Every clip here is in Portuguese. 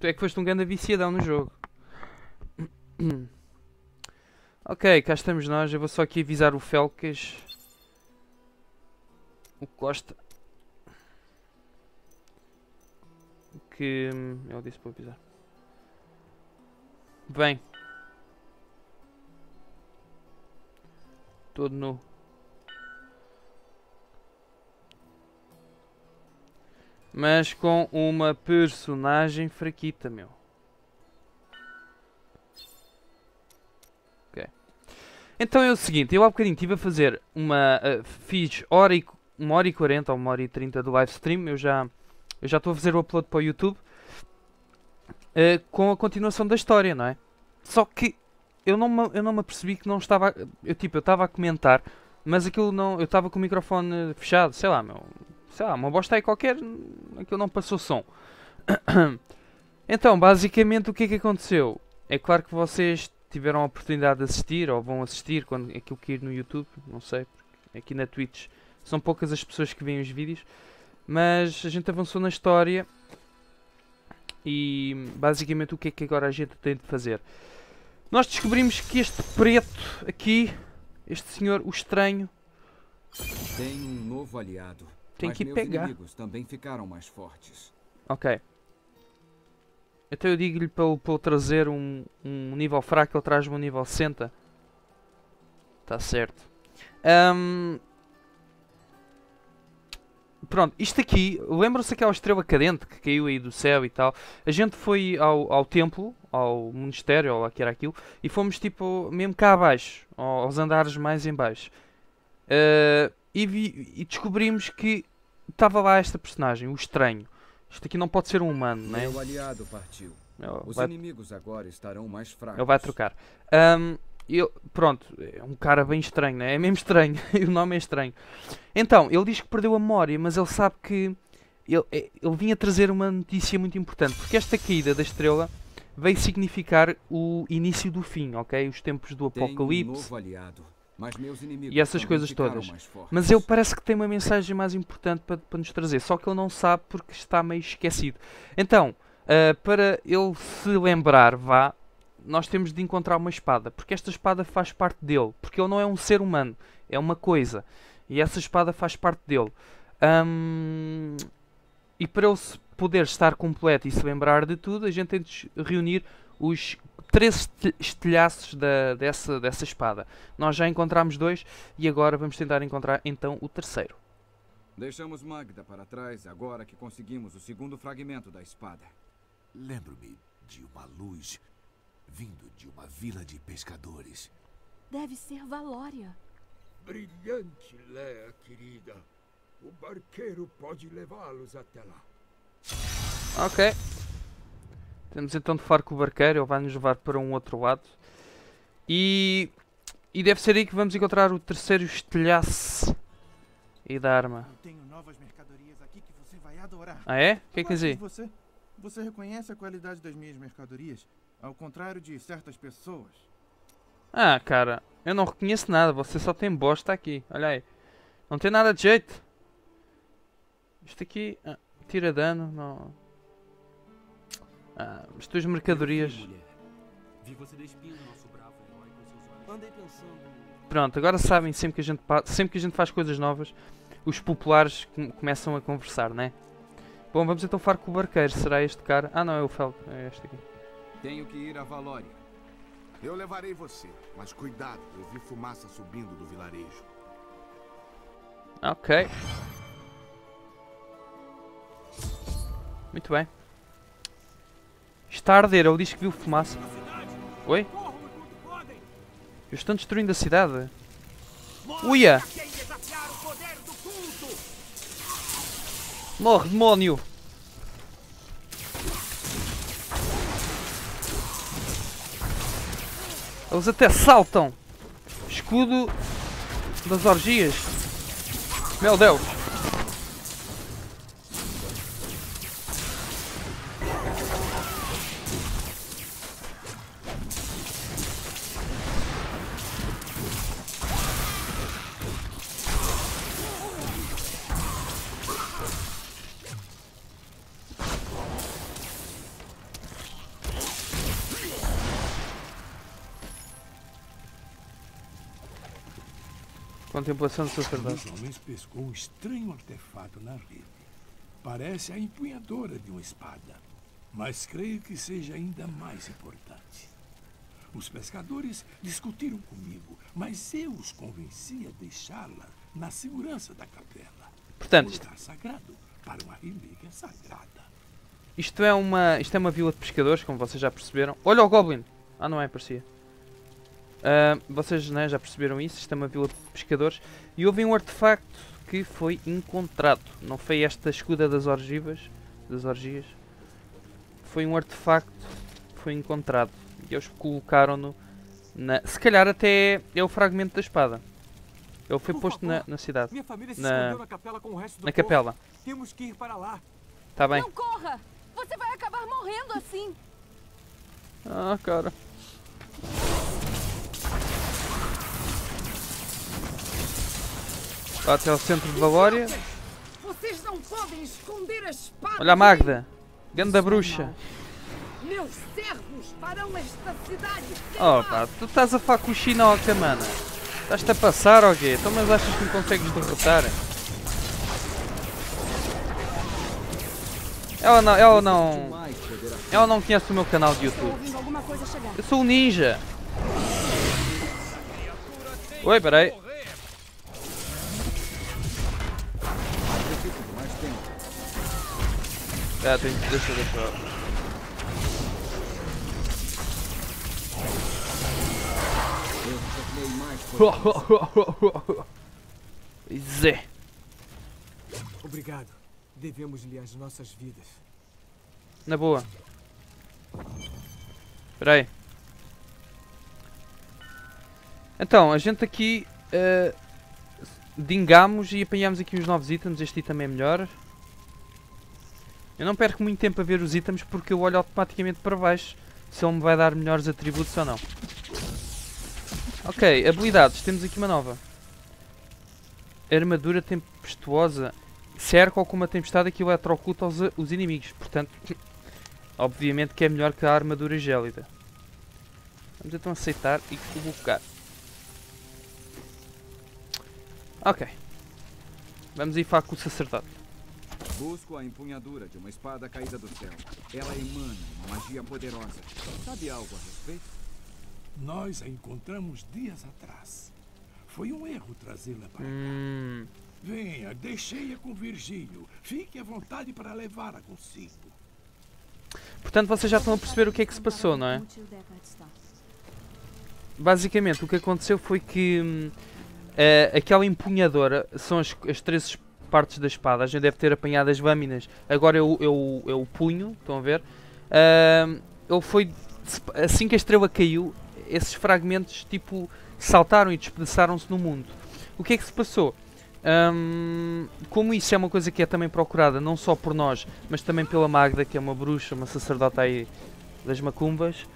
Tu é que foste um grande viciadão no jogo. ok, cá estamos nós. Eu vou só aqui avisar o Felcas. O Costa. Que. hum, Ele disse para avisar. Vem. Todo nu. Mas com uma personagem fraquita, meu. Ok. Então é o seguinte, eu há bocadinho estive a fazer uma... ah, fiz hora e, uma hora e 40 ou uma hora e 30 do live stream. Eu já eu já estou a fazer o upload para o YouTube. ah, com a continuação da história, não é? Só que eu não me, eu não me apercebi que não estava... Eu tipo, eu estava a comentar, mas aquilo não... Eu estava com o microfone fechado, sei lá, meu sei lá, uma bosta aí qualquer, aquilo não passou som. então, basicamente, o que é que aconteceu? É claro que vocês tiveram a oportunidade de assistir, ou vão assistir quando aquilo que no YouTube, não sei, aqui na Twitch são poucas as pessoas que veem os vídeos, mas a gente avançou na história e basicamente o que é que agora a gente tem de fazer? Nós descobrimos que este preto aqui, este senhor, o estranho, Tem um novo aliado. Tem mas que pegar. inimigos também ficaram mais fortes. Ok. Então eu digo-lhe para ele trazer um, um nível fraco, ele traz-me um nível 60. Tá certo. Ahm, Pronto, isto aqui, lembram-se aquela estrela cadente que caiu aí do céu e tal? A gente foi ao, ao templo, ao monistério, ou lá que era aquilo, e fomos tipo, mesmo cá abaixo, ao- aos andares mais em baixo. Ah, e, vi- e descobrimos que estava lá esta personagem, o estranho. Isto aqui não pode ser um humano, né? Meu aliado partiu. Ele Os vai, inimigos agora estarão mais fracos. ele vai trocar. Ahm, eu, pronto, é um cara bem estranho, né? É mesmo estranho. o nome é estranho. Então, ele diz que perdeu a memória, mas ele sabe que ele, é- ele vinha trazer uma notícia muito importante. Porque esta caída da estrela veio significar o início do fim, ok? Os tempos do Tenho um apocalipse. novo aliado. Mas meus inimigos E essas coisas todas. Mas ele parece que tem uma mensagem mais importante para, para nos trazer, só que ele não sabe porque está meio esquecido. Então, ah, para ele se lembrar, vá, nós temos de encontrar uma espada, porque esta espada faz parte dele, porque ele não é um ser humano, é uma coisa, e essa espada faz parte dele. Ahm, e para ele se poder estar completo e se lembrar de tudo, a gente tem de reunir os três estilhaços da, dessa, dessa espada. Nós já encontramos dois e agora vamos tentar encontrar então o terceiro. Deixamos Magda para trás agora que conseguimos o segundo fragmento da espada. Lembro-me de uma luz vindo de uma vila de pescadores. Deve ser Valória. Brilhante, Leia, querida. O barqueiro pode levá-los até lá. Ok. Temos então de falar com o barqueiro, ele vai nos levar para um outro lado. E, e deve ser aí que vamos encontrar o terceiro estilhaço e da arma. Ah é? O que é que gosto aí? Você, você reconhece a qualidade das minhas mercadorias, ao contrário de certas pessoas. Ah, cara, eu não reconheço nada, você só tem bosta aqui. Olha aí. Não tem nada de jeito. Isto aqui ah, tira dano, não. Ah, as tuas mercadorias. Pronto, agora sabem, sempre que a gente, sempre que a gente faz coisas novas, os populares com- começam a conversar, né? Bom, vamos então falar com o barqueiro. Será este cara? Ah, não, é o Fel. É este aqui. Tenho que ir a Valória. Eu levarei você, mas cuidado, eu vi fumaça subindo do vilarejo. Ok. Muito bem. Está a arder, ele diz que viu fumaça. Oi? Eles estão destruindo a cidade. Uia! Morre, demónio! Eles até saltam! Escudo das orgias. Meu Deus! Contemplação do Um sacerdote. dos homens pescou um estranho artefato na rede. Parece a empunhadora de uma espada, mas creio que seja ainda mais importante. Os pescadores discutiram comigo, mas eu os convenci a deixá-la na segurança da capela. Portanto, Um lugar sagrado para uma relíquia sagrada. isto é uma, isto é uma vila de pescadores, como vocês já perceberam. Olha o Goblin! Ah, não é, parecia. Ah, vocês né, já perceberam isso, isto é uma vila de pescadores. E houve um artefacto que foi encontrado. Não foi esta escuda das orgivas, das orgias. Foi um artefacto que foi encontrado. E eles colocaram-no na... Se calhar até é o fragmento da espada. Ele foi Por posto na, favor. na cidade. Minha família se Na- escondeu na capela com o resto do Na povo. capela. Temos que ir para lá. Tá bem. Não corra! Você vai acabar morrendo assim! Ah, cara. Lá até ao centro de Valória. Vocês não podem esconder a espada. Olha a Magda. Ganda bruxa. Meus servos farão esta cidade. Oh pá, tu estás a falar com o Shinoka, mano. Estás-te a passar ou quê? Então mas achas que me consegues derrotar? Ela não, ela não... Ela não conhece o meu canal de YouTube. Eu sou um ninja. Oi, peraí. É, tem, eu deixar. Tornei mais poderoso. Zé. Obrigado. Devemos-lhe as nossas vidas. Na boa. Espera aí. Então, a gente aqui eh, dingamos e apanhamos aqui os novos itens. Este item é melhor. Eu não perco muito tempo a ver os itens porque eu olho automaticamente para baixo se ele me vai dar melhores atributos ou não. Ok, habilidades. Temos aqui uma nova. Armadura tempestuosa. Cerca ou com uma tempestade que eletrocuta os, os inimigos. Portanto, obviamente que é melhor que a armadura gélida. Vamos então aceitar e colocar. Ok. Vamos aí falar com o sacerdote. Busco a empunhadura de uma espada caída do céu. Ela emana uma magia poderosa. Sabe algo a respeito? Nós a encontramos dias atrás. Foi um erro trazê-la para cá. Hum, Venha, deixei-a com Virgílio. Fique à vontade para levá-la consigo. portanto, vocês já estão a perceber o que é que se passou, não é? Basicamente, o que aconteceu foi que eh, aquela empunhadora são as, as três partes da espada. A gente deve ter apanhado as lâminas. Agora o, é o punho, estão a ver? Ahm, ele foi. Assim que a estrela caiu, esses fragmentos tipo saltaram e despedaçaram-se no mundo. O que é que se passou? Ahm, como isso é uma coisa que é também procurada não só por nós, mas também pela Magda, que é uma bruxa, uma sacerdota aí das macumbas,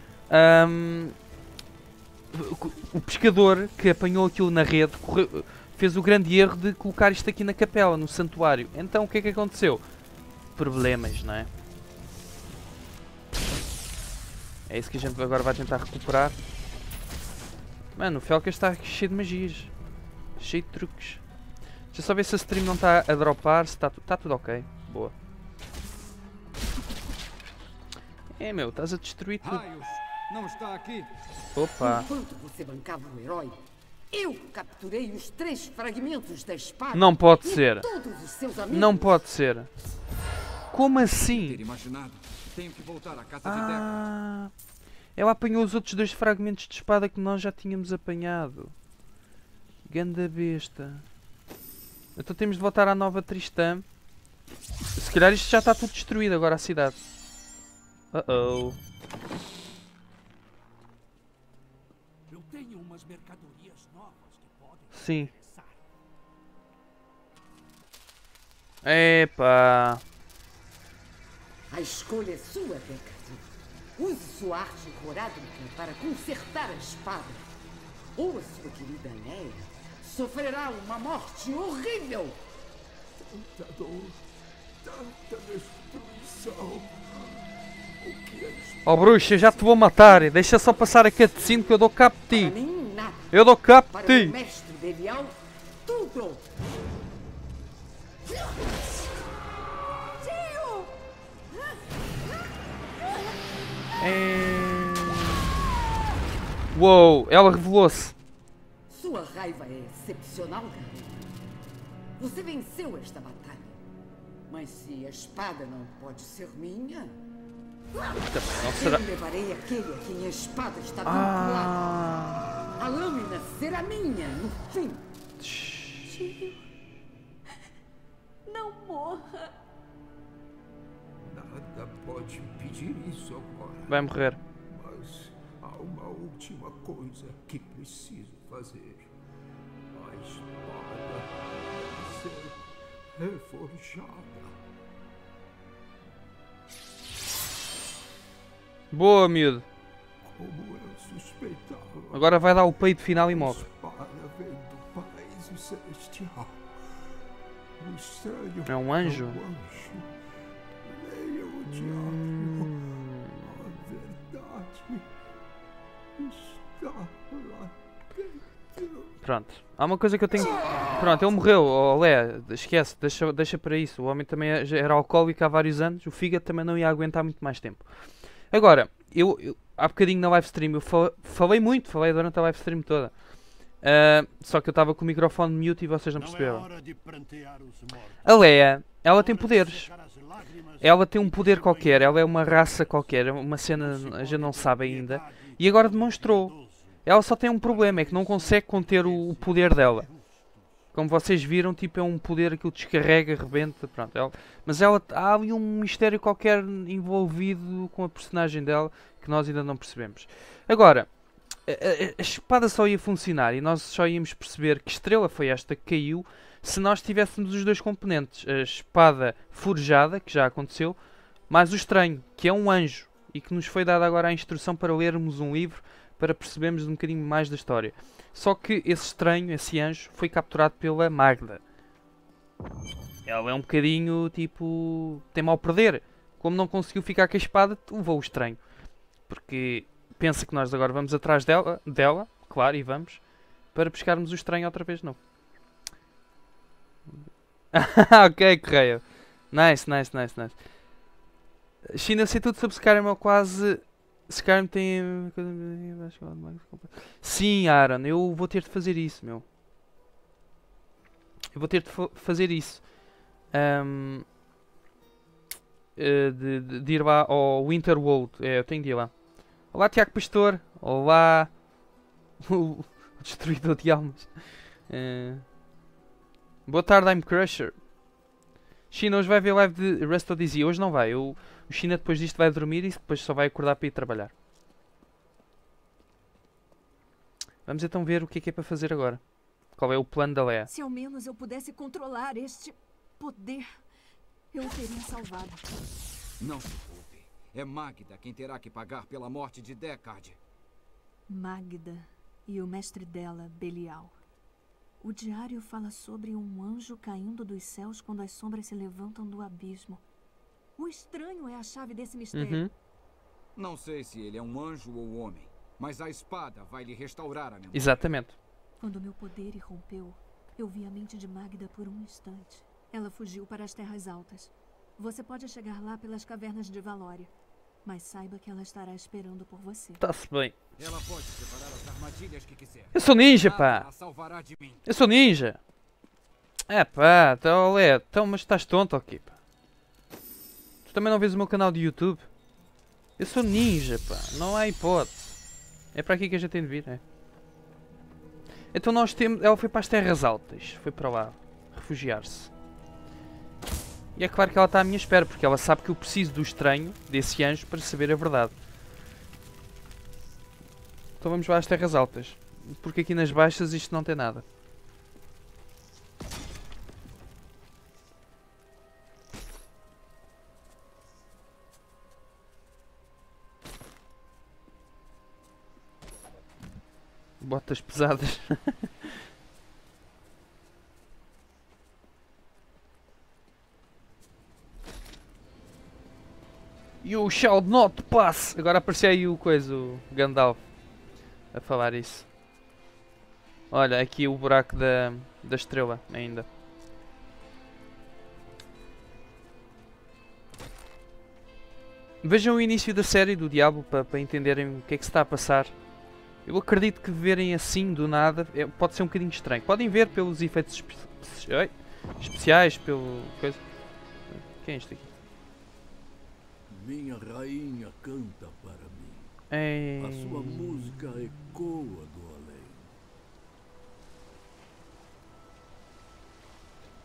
o- o pescador que apanhou aquilo na rede correu- fez o grande erro de colocar isto aqui na capela, no santuário. Então o que é que aconteceu? Problemas, não é? É isso que a gente agora vai tentar recuperar. Mano, o Felka está cheio de magias. Cheio de truques. Deixa eu só ver se a stream não está a dropar, se está tu- tá tudo ok. Boa. É meu, estás a destruir tudo. Raios! Não está aqui! Opa. Enquanto você bancava o herói, eu capturei os três fragmentos da espada. Não pode ser. Todos os seus amigos. Não pode ser. Como Ter assim? imaginado. Tenho que voltar à casa de Deca. Ah, ela apanhou os outros dois fragmentos de espada que nós já tínhamos apanhado. Ganda besta. Então temos de voltar à nova Tristã. Se calhar isto já está tudo destruído agora a cidade. Uh oh. Sim. Epá. A escolha é sua, Deckard. Use sua arte horádica para consertar a espada. Ou a sua querida Leia sofrerá uma morte horrível. Tanta dor, tanta destruição. O que é isso? Oh bruxa, eu já te vou matar. Deixa só passar a cutscene que eu dou cabo de ti. Eu dou Para de o ti. Belial, Pronto. Tio! É... Uou, ela revelou-se. Sua raiva é excepcional, garoto. Você venceu esta batalha. Mas se a espada não pode ser minha, não será. eu levarei aquele a quem a espada está vinculada. Ah. A lâmina será minha no fim. Tio! Não morra! Nada pode impedir isso agora. Vai morrer. Mas há uma última coisa que preciso fazer. A espada deve ser reforjada. Boa, miúdo. Agora vai dar o peito final e morre. É um anjo? Hum. Pronto. Há uma coisa que eu tenho. Pronto, ele morreu. Oh, Lé, esquece, deixa, deixa para isso. O homem também é- era alcoólico há vários anos. O fígado também não ia aguentar muito mais tempo. Agora, eu, eu há bocadinho na live stream eu fa- falei muito, falei durante a live stream toda. Ah, só que eu estava com o microfone mute e vocês não Não é perceberam. mortos. A Leia, ela tem poderes. Ela tem um poder qualquer, ela é uma raça qualquer, é uma cena a gente não sabe ainda. E agora demonstrou. Ela só tem um problema, é que não consegue conter o, o poder dela. Como vocês viram, tipo, é um poder que descarrega, rebenta, pronto. Ela, mas ela, há ali um mistério qualquer envolvido com a personagem dela que nós ainda não percebemos. Agora, a, a- a espada só ia funcionar e nós só íamos perceber que estrela foi esta que caiu se nós tivéssemos os dois componentes. A espada forjada, que já aconteceu, mais o estranho, que é um anjo e que nos foi dada agora a instrução para lermos um livro para percebermos um bocadinho mais da história. Só que esse estranho, esse anjo, foi capturado pela Magda. Ela é um bocadinho tipo. tem mal perder. Como não conseguiu ficar com a espada, levou o estranho. Porque pensa que nós agora vamos atrás dela, dela claro, e vamos, para pescarmos o estranho outra vez, não. ok, Correio. Nice, nice, nice, nice. China sei tudo sobre Skyrim quase. Skyrim tem. Sim, Aaron, eu vou ter de fazer isso, meu. Eu vou ter de fa- fazer isso. Ahm, eh, de, de- de ir lá ao Winterworld. É, eu tenho de ir lá. Olá, Tiago Pastor. Olá, o Destruidor de Almas. Eh, boa tarde, I'm Crusher. China hoje vai ver live de Rest of. Hoje não vai. Eu, o China depois disto vai dormir e depois só vai acordar para ir trabalhar. Vamos então ver o que é que é para fazer agora. Qual é o plano da Leia? Se ao menos eu pudesse controlar este poder, eu o teria salvado. Não se culpe. É Magda quem terá que pagar pela morte de Deckard. Magda e o mestre dela, Belial. O diário fala sobre um anjo caindo dos céus quando as sombras se levantam do abismo. O estranho é a chave desse mistério. Uhum. Não sei se ele é um anjo ou homem, mas a espada vai lhe restaurar a memória. Exatamente. Quando meu poder irrompeu, eu vi a mente de Magda por um instante. Ela fugiu para as terras altas. Você pode chegar lá pelas cavernas de Valória. Mas saiba que ela estará esperando por você. Está-se bem. Ela pode preparar as armadilhas que quiser. Eu sou ninja, pá. a salvará de mim. Eu sou ninja. É pá, então, olé, então, mas estás tonto aqui, pá. Também não vês o meu canal de YouTube? Eu sou ninja, pá. Não há hipótese. É para aqui que a gente tem de vir, é. Então nós temos... Ela foi para as terras altas. Foi para lá. Refugiar-se. E é claro que ela está à minha espera, porque ela sabe que eu preciso do estranho, desse anjo, para saber a verdade. Então vamos lá às terras altas. Porque aqui nas baixas isto não tem nada. Botas pesadas. You shall not pass. Agora apareceu aí o coisa, o Gandalf. A falar isso. Olha, aqui o buraco da, da estrela ainda. Vejam o início da série do Diabo para entenderem o que é que se está a passar. Eu acredito que verem assim do nada é- pode ser um bocadinho estranho. Podem ver pelos efeitos espe- especiais, pelo coisa. Quem é isto aqui? Minha rainha canta para mim. É... A sua música ecoa do além.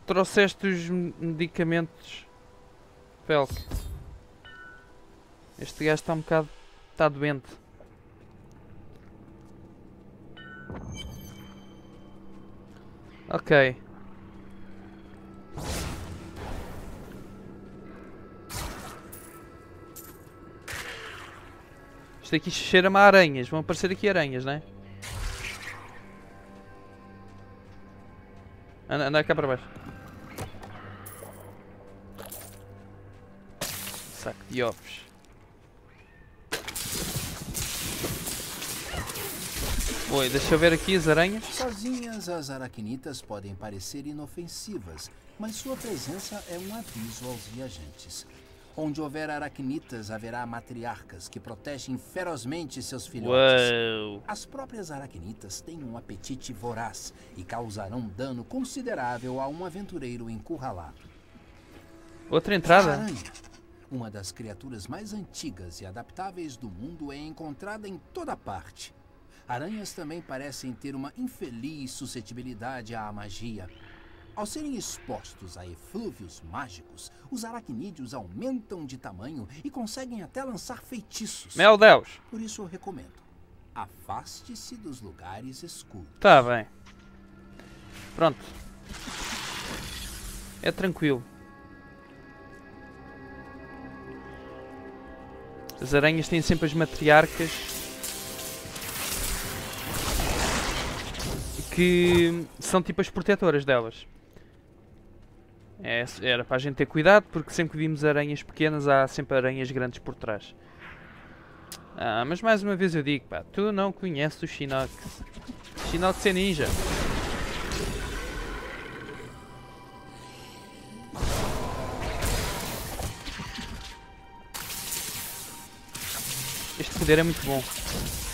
Trouxeste os medicamentos, Felk. Este gajo está um bocado. está doente. Ok. Isto aqui cheira-me a aranhas. Vão aparecer aqui aranhas, não é? Anda, anda cá para baixo. Saco de ovos. Oi, deixa eu ver aqui as aranhas. Sozinhas, as aracnitas podem parecer inofensivas, mas sua presença é um aviso aos viajantes. Onde houver aracnitas, haverá matriarcas que protegem ferozmente seus filhotes. Uou. As próprias aracnitas têm um apetite voraz e causarão dano considerável a um aventureiro encurralado. Outra entrada. aranha, uma das criaturas mais antigas e adaptáveis do mundo, é encontrada em toda parte. Aranhas também parecem ter uma infeliz suscetibilidade à magia. Ao serem expostos a eflúvios mágicos, os aracnídeos aumentam de tamanho e conseguem até lançar feitiços. Meu Deus. Por isso eu recomendo. Afaste-se dos lugares escuros. Tá bem. Pronto. É tranquilo. As aranhas têm sempre as matriarcas que são tipo as protetoras delas. É, era para a gente ter cuidado porque sempre que vimos aranhas pequenas há sempre aranhas grandes por trás. Ah, mas mais uma vez eu digo, pá, tu não conheces o Shinox. Shinox é ninja. Este poder é muito bom.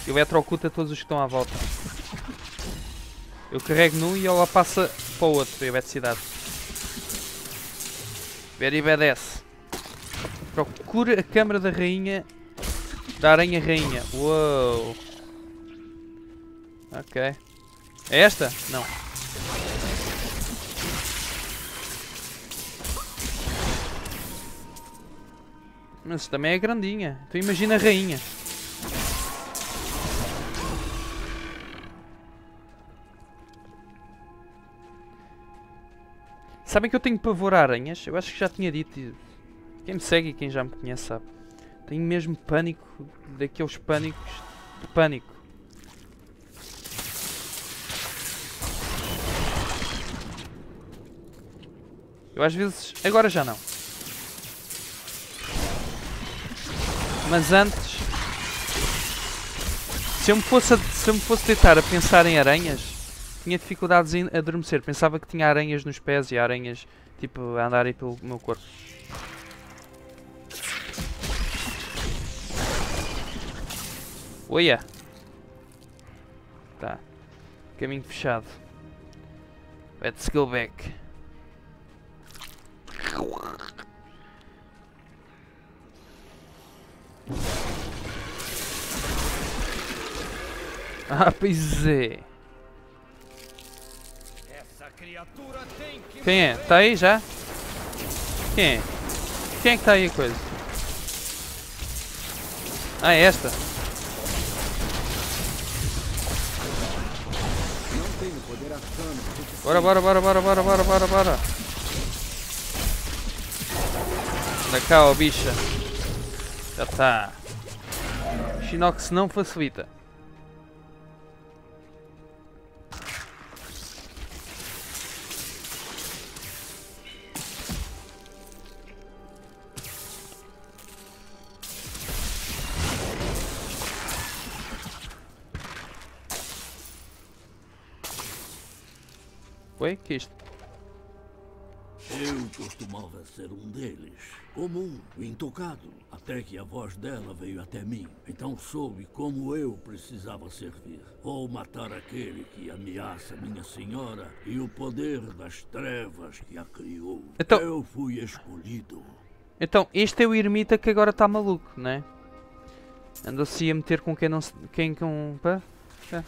Eletrocuta todos os que estão à volta. Eu carrego num e ela passa para o outro, a eletricidade. Very badass. Procura a câmara da rainha. Da aranha rainha. Uou. Ok. É esta? Não. Mas também é grandinha. Então imagina a rainha. Sabem que eu tenho pavor a aranhas? Eu acho que já tinha dito. Quem me segue e quem já me conhece sabe. Tenho mesmo pânico daqueles pânicos de pânico. Eu às vezes. Agora já não. Mas antes. Se eu me fosse, a- se eu me fosse deitar a pensar em aranhas, tinha dificuldades em adormecer. Pensava que tinha aranhas nos pés e aranhas tipo a andarem pelo meu corpo. Oia! Tá. Caminho fechado. Let's go back. Ah, pois é. Quem é? Tá aí já? Quem é? Quem é que tá aí coisa? Ah, é esta? Bora, bora, bora, bora, bora, bora, bora, bora. Anda cá, ó bicha. Já tá. Shinox não facilita. Oi? que é isto? Eu costumava ser um deles. Comum, intocado. Até que a voz dela veio até mim. Então soube como eu precisava servir. Vou matar aquele que ameaça minha senhora e o poder das trevas que a criou. Então- Eu fui escolhido. Então, este é o ermita que agora está maluco, não é? Andou-se a meter com quem não se... Quem com... Pá? É.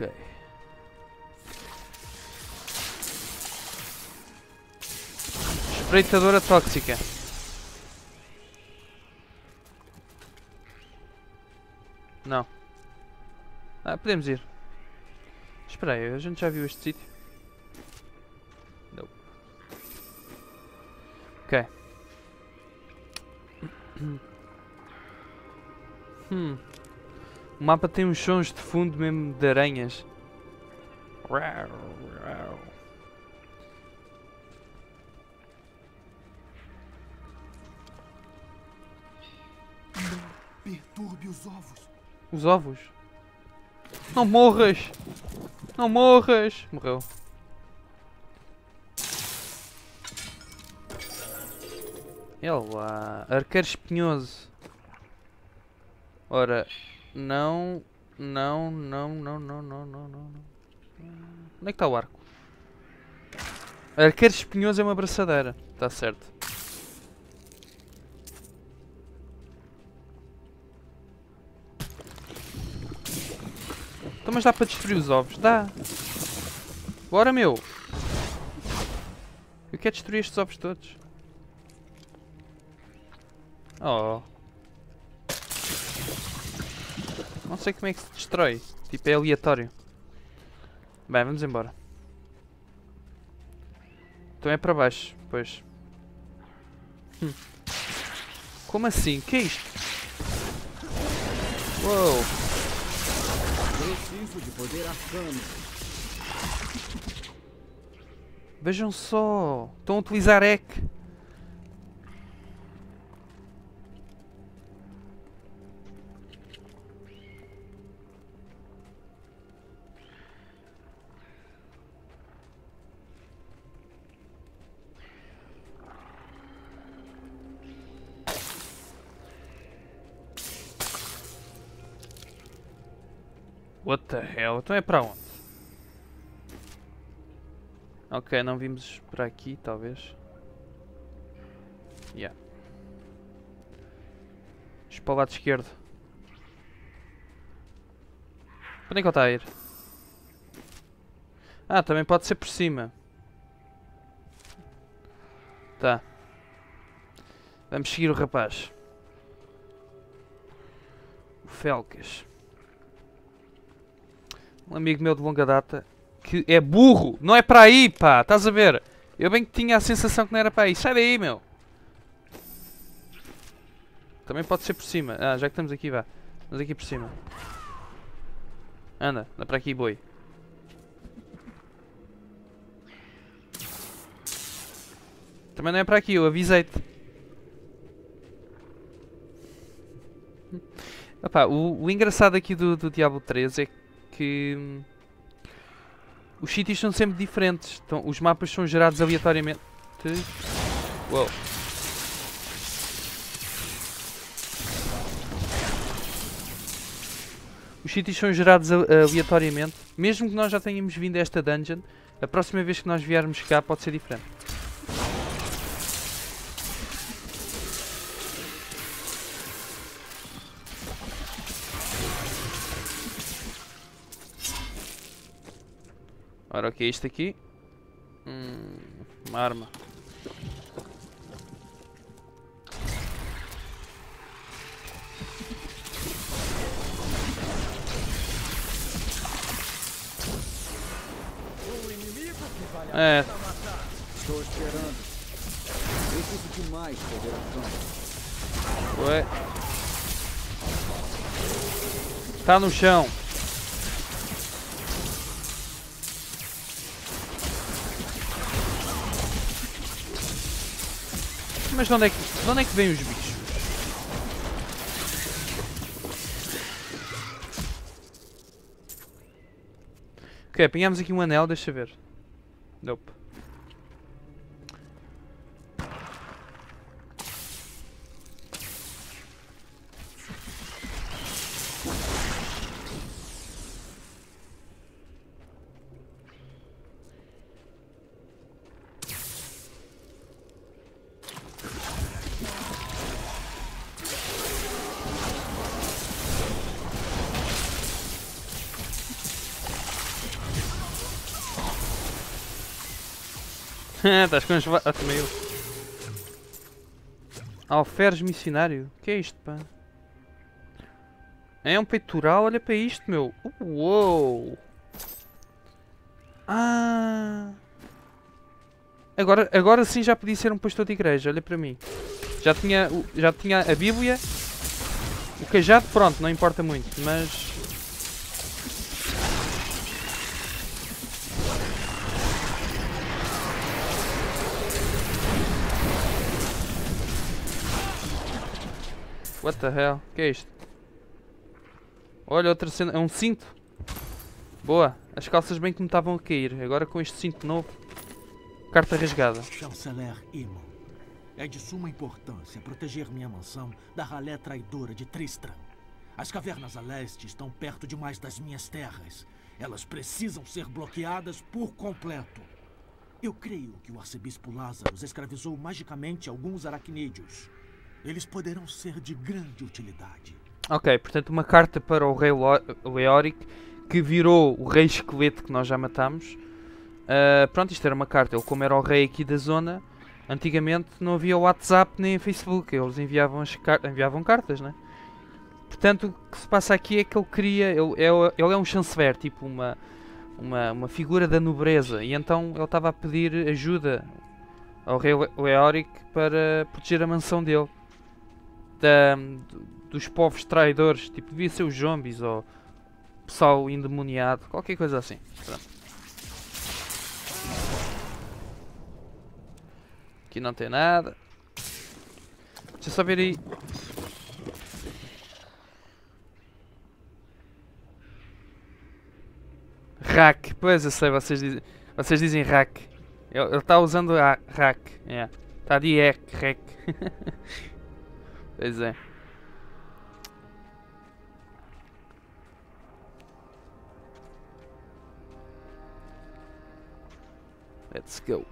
Ok. Espreitadora tóxica. Não. Ah, podemos ir. Espera aí, a gente já viu este sítio? Mapa tem uns sons de fundo mesmo de aranhas. Perturbe os ovos. Os ovos. Não morras! Não morras! Morreu. Lá. Arqueiro espinhoso. Ora, não, não, não, não, não, não, não, não. Onde é que está o arco? Arqueiro espinhoso é uma abraçadeira. Está certo. Então, mas dá para destruir os ovos? Dá. Bora, meu. Eu quero destruir estes ovos todos. Oh. Não sei como é que se destrói. Tipo, é aleatório. Bem, vamos embora. Então é para baixo, pois. Hum. Como assim? que é isto? Uou. Preciso de poder arcano. Vejam só. Estão a utilizar EC. What the hell? Então é para onde? Ok, não vimos para aqui, talvez. Yeah. Isto para o lado esquerdo. Para onde é que ele está a ir? Ah, também pode ser por cima. Tá. Vamos seguir o rapaz. O Felcas. Um amigo meu de longa data que é burro. Não é para aí, pá. Estás a ver? Eu bem que tinha a sensação que não era para aí. Sai daí, meu. Também pode ser por cima. Ah, já que estamos aqui, vá. Vamos aqui por cima. Anda, anda para aqui, boi. Também não é para aqui, eu avisei-te. Epá, o, o engraçado aqui do, do Diablo 3 é que hum, os sítios são sempre diferentes. Então, os mapas são gerados aleatoriamente. Uou. Os sítios são gerados aleatoriamente. Mesmo que nós já tenhamos vindo a esta dungeon, a próxima vez que nós viermos cá pode ser diferente. Que é isto aqui? Hum, uma arma. É, Estou esperando. Preciso de mais arcano. ué. Tá no chão. Mas de onde é que, de onde é que vêm os bichos? Ok, apanhamos aqui um anel, deixa ver. Nope. Estás com uns va- Ah, eu. Alferes missionário. O que é isto, pá? É um peitoral, olha para isto, meu. Uou! Ah! Agora, agora sim já podia ser um pastor de igreja, olha para mim. Já tinha, já tinha a Bíblia. O cajado, pronto, não importa muito, mas... What the hell? O que é isto? Olha, outra cena. É um cinto. Boa. As calças bem que me estavam a cair. Agora com este cinto novo. Carta rasgada. Chanceler Imon, é de suma importância proteger minha mansão da ralé traidora de Tristram. As cavernas a leste estão perto demais das minhas terras. Elas precisam ser bloqueadas por completo. Eu creio que o arcebispo Lázaro escravizou magicamente alguns aracnídeos. Eles poderão ser de grande utilidade. Ok, portanto uma carta para o rei Leoric que virou o rei esqueleto que nós já matámos. Ah, pronto, isto era uma carta. Ele como era o rei aqui da zona, antigamente não havia WhatsApp nem Facebook. Eles enviavam, car- enviavam cartas, né? Portanto, o que se passa aqui é que ele queria... Ele é, ele é um chanceler, tipo uma, uma, uma figura da nobreza. E então ele estava a pedir ajuda ao rei Le- Leoric para proteger a mansão dele. Da, do- dos povos traidores, tipo, devia ser os zombies ou pessoal endemoniado, qualquer coisa assim. Pronto. Aqui não tem nada. Deixa eu só ver aí. Rack, pois eu sei, vocês dizem, vocês dizem rack. Ele está usando a rack, yeah. Está de hack, rack. pois é. Let's go.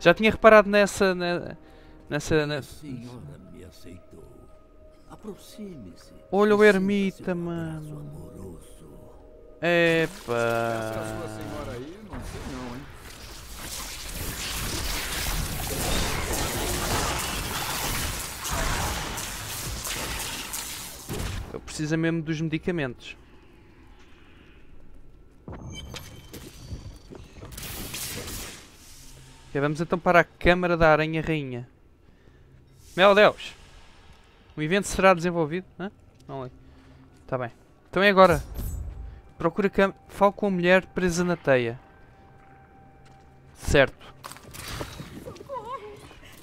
Já tinha reparado nessa. ne- Nessa. A ne- senhora me aceitou. Aproxime-se. Olha o ermita, mano. Epa. Essa sua senhora aí, não sei não, hein? Eu preciso mesmo dos medicamentos. Ok, vamos então para a Câmara da Aranha Rainha. Meu Deus! O evento será desenvolvido? Não li. Tá bem. Então é agora. Procura cam... Fale com a mulher presa na teia. Certo. Socorro!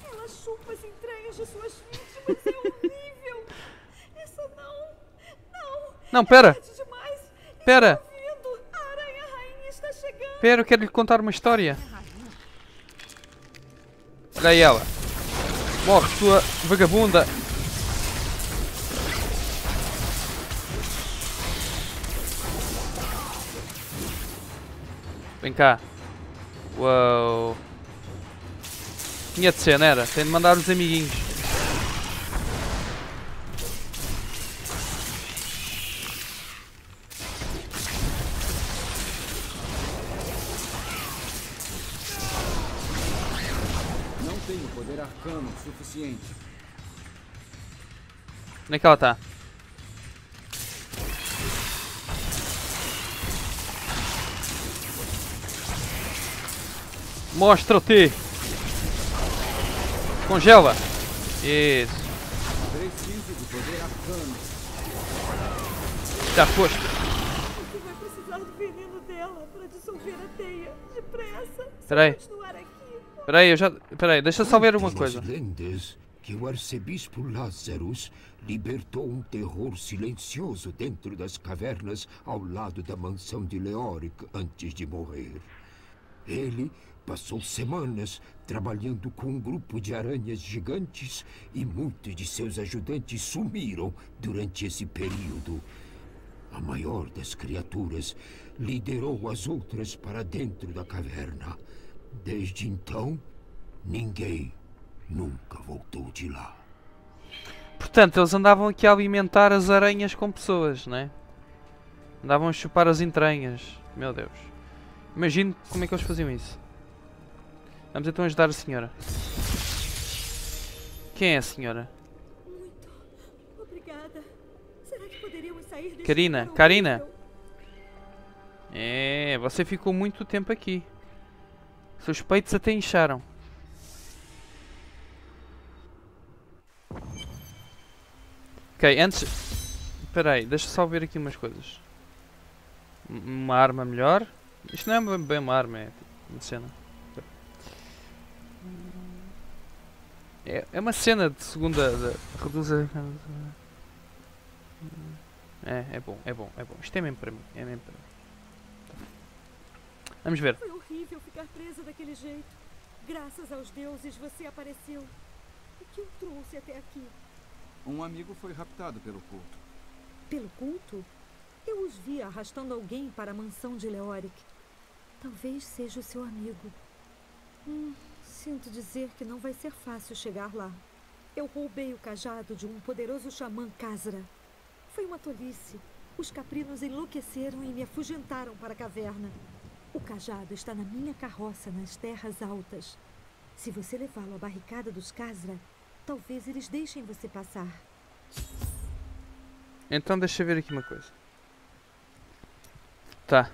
Ela chupa as entranhas de suas vítimas. É horrível! Isso não! Não! Pera! É! Pera! Pera, eu quero lhe contar uma história. Olha aí ela. Morre, sua vagabunda. Vem cá. Uou. Tinha de ser, não era? Tem de mandar os amiguinhos. Onde é que ela tá? Mostra-te! Congela! Isso. Preciso de poder arcano. Já foste. Você vai precisar do veneno dela para dissolver a teia. Depressa! Peraí. Peraí, eu já. Peraí, deixa só ver uma coisa. lendas que o arcebispo Lazarus libertou um terror silencioso dentro das cavernas ao lado da mansão de Leoric antes de morrer. Ele passou semanas trabalhando com um grupo de aranhas gigantes e muitos de seus ajudantes sumiram durante esse período. A maior das criaturas liderou as outras para dentro da caverna. Desde então, ninguém nunca voltou de lá. Portanto, eles andavam aqui a alimentar as aranhas com pessoas, né? Andavam a chupar as entranhas. Meu Deus. Imagino como é que eles faziam isso. Vamos então ajudar a senhora. Quem é a senhora? Obrigada. Será que poderíamos sair deste Karina, Karina. É, você ficou muito tempo aqui. Seus peitos até incharam. Ok, antes... Espera aí, deixa só ver aqui umas coisas. Uma arma melhor. Isto não é bem- uma arma, é tipo uma cena. É, é uma cena de segunda... De, reduz a... É, é bom, é bom, é bom. Isto é mesmo para mim, é mesmo para mim. Vamos ver. Foi horrível ficar presa daquele jeito. Graças aos deuses você apareceu. O que o trouxe até aqui? Um amigo foi raptado pelo culto. Pelo culto? Eu os vi arrastando alguém para a mansão de Leoric. Talvez seja o seu amigo. Hum, sinto dizer que não vai ser fácil chegar lá. Eu roubei o cajado de um poderoso xamã Khazra. Foi uma tolice. Os caprinos enlouqueceram e me afugentaram para a caverna. O cajado está na minha carroça nas terras altas. Se você levá-lo à barricada dos Khazra, talvez eles deixem você passar. Então deixa eu ver aqui uma coisa. Tá.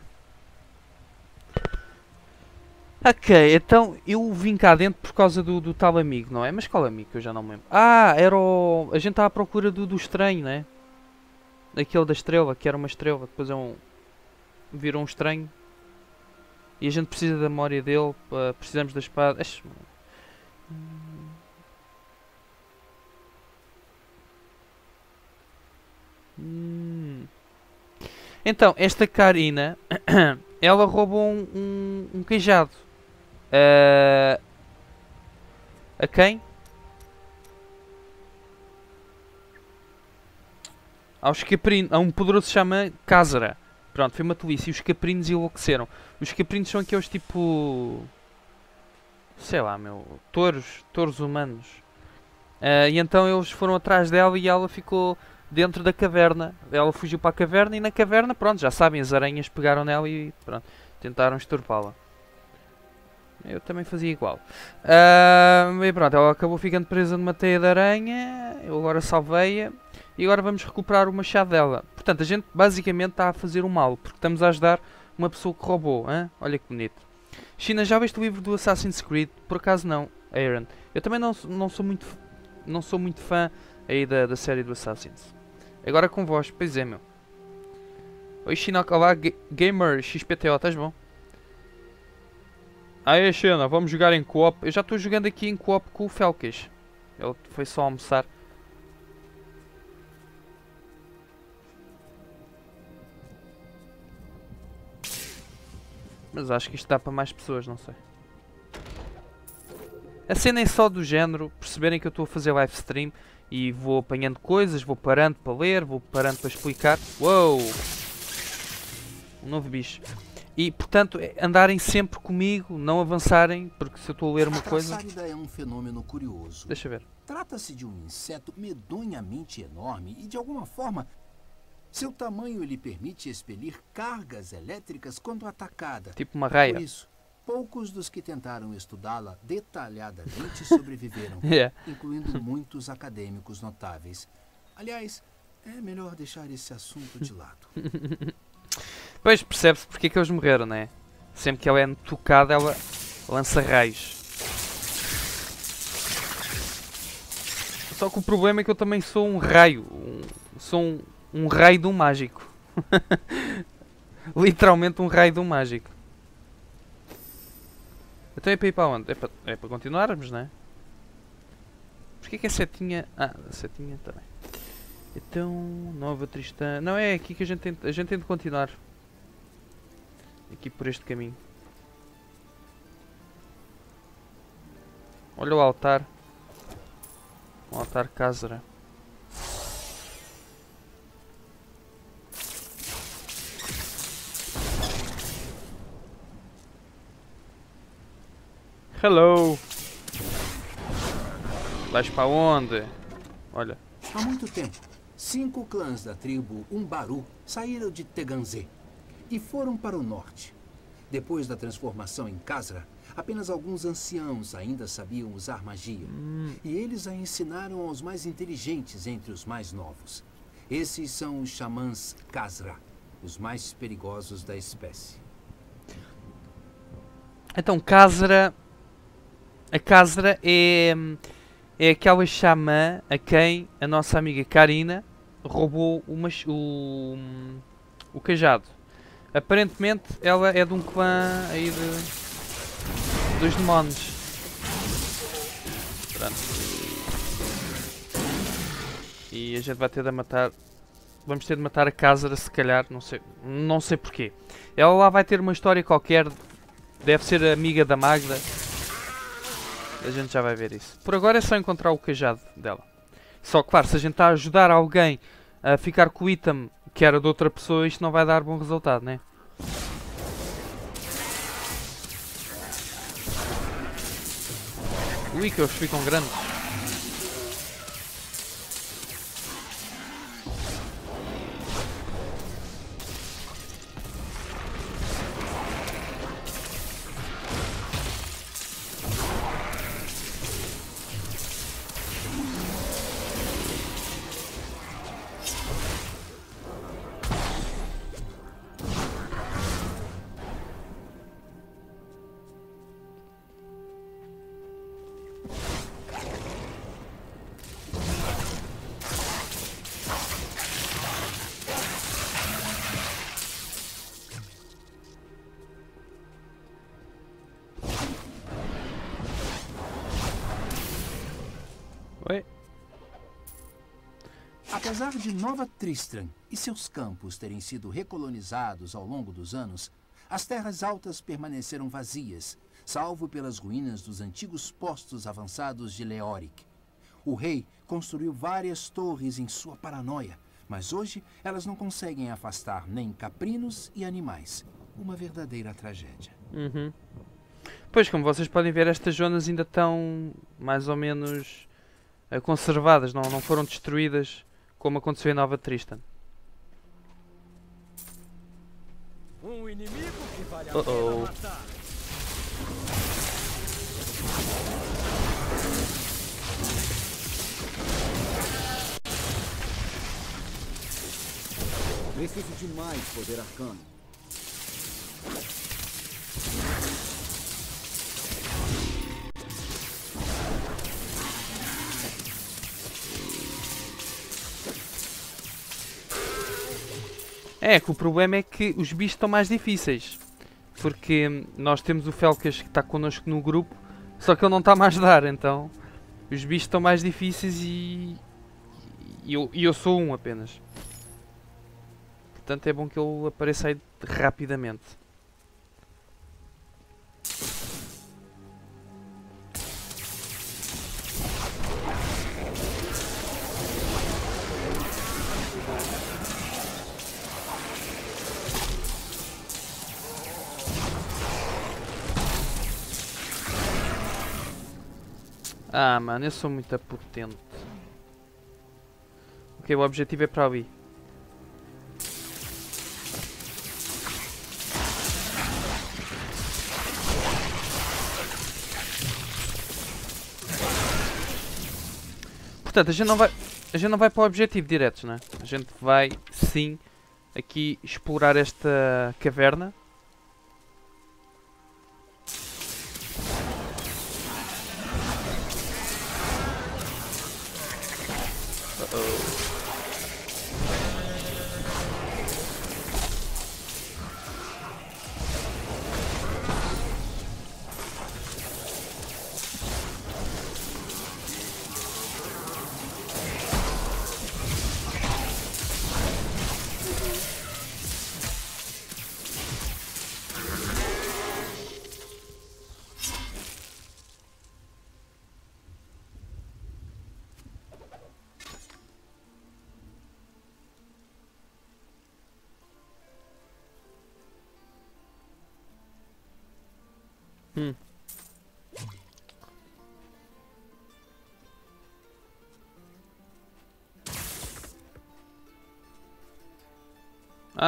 Ok, então eu vim cá dentro por causa do, do tal amigo, não é? Mas qual amigo? Eu já não me lembro. Ah, era o... A gente estava à procura do, do estranho, né? Aquele da estrela, que era uma estrela. Depois é um... Virou um estranho. E a gente precisa da memória dele. Precisamos da espada. Ixi, Hum. Então, esta Karina, ela roubou um, um, um cajado. Ah, a quem? Aos caprinos, a um poderoso chama Kazara. Pronto, foi uma tolice. E os caprinos enlouqueceram. Os caprinos são aqueles tipo. Sei lá, meu. Touros. Touros humanos. Ah, e então eles foram atrás dela e ela ficou dentro da caverna. Ela fugiu para a caverna e na caverna, pronto, já sabem, as aranhas pegaram nela e pronto, tentaram estorpá-la. Eu também fazia igual. Ah, e pronto, ela acabou ficando presa numa teia de aranha. Eu agora salvei-a. E agora vamos recuperar o machado dela. Portanto, a gente basicamente está a fazer o mal, porque estamos a ajudar uma pessoa que roubou. Hein? Olha que bonito. China, já viste o livro do Assassin's Creed? Por acaso não, Aaron. Eu também não, não sou muito não sou muito fã aí da, da série do Assassins. Agora com vós, pois é, meu. Oi, ga- gamer XPTO, estás bom? Aí, China, vamos jogar em co-op. Eu já estou jogando aqui em co-op com o Felkes. Ele foi só almoçar. Mas acho que isto dá para mais pessoas, não sei. A cena é só do género, perceberem que eu estou a fazer live stream e vou apanhando coisas, vou parando para ler, vou parando para explicar. Uou! Um novo bicho. E portanto, é andarem sempre comigo, não avançarem, porque se eu estou a ler uma A coisa. caçárida é um fenômeno curioso. Deixa ver. Trata-se de um inseto medonhamente enorme e, de alguma forma, seu tamanho lhe permite expelir cargas elétricas quando atacada. Tipo uma raia. Por isso, poucos dos que tentaram estudá-la detalhadamente sobreviveram, É. incluindo muitos acadêmicos notáveis. Aliás, é melhor deixar esse assunto de lado. Pois percebe-se porque é que eles morreram, né? Sempre que ela é tocada, ela lança raios. Só que o problema é que eu também sou um raio. um- sou um, um raio um mágico. Literalmente um raio um mágico. Então é para ir para onde? É para, é para continuarmos, não é? Porquê que a setinha... Ah, setinha também. Então, Nova Tristã... Não, é aqui que a gente tem, a gente tem de continuar. Aqui por este caminho. Olha o altar. O altar Cásara. Hello! Vais para onde? Olha. Há muito tempo, cinco clãs da tribo Umbaru saíram de Teganzé e foram para o norte. Depois da transformação em Khazra, apenas alguns anciãos ainda sabiam usar magia. E eles a ensinaram aos mais inteligentes entre os mais novos. Esses são os xamãs Khazra, os mais perigosos da espécie. Então, Khazra... A Khazra é... É aquela xamã a quem a nossa amiga Karina roubou o, o, o cajado. Aparentemente ela é de um clã aí de, dos demónios. Pronto. E a gente vai ter de matar. Vamos ter de matar a Khazra se calhar, não sei, não sei porquê. Ela lá vai ter uma história qualquer, deve ser amiga da Magda. A gente já vai ver isso. Por agora é só encontrar o cajado dela. Só claro, se a gente está a ajudar alguém a ficar com o item que era de outra pessoa, isto não vai dar bom resultado, né? Ui, que eles ficam grandes. Tristram e seus campos terem sido recolonizados ao longo dos anos, as terras altas permaneceram vazias, salvo pelas ruínas dos antigos postos avançados de Leoric. O rei construiu várias torres em sua paranoia, mas hoje elas não conseguem afastar nem caprinos e animais. Uma verdadeira tragédia. Uhum. Pois, como vocês podem ver, estas zonas ainda estão mais ou menos eh, conservadas, não, não foram destruídas como aconteceu em Nova Tristan. Um inimigo que vale a Uh-oh. pena matar. Preciso de mais poder arcano. É, que o problema é que os bichos estão mais difíceis. Porque hum, nós temos o Felcas que está connosco no grupo, só que ele não está mais a ajudar, então os bichos estão mais difíceis e, e eu, e eu sou um apenas. Portanto é bom que ele apareça aí rapidamente. Ah, mano, eu sou muito potente. Ok, o objetivo é para ali. Portanto, a gente não vai, a gente não vai para o objetivo direto, né? A gente vai, sim, aqui explorar esta caverna.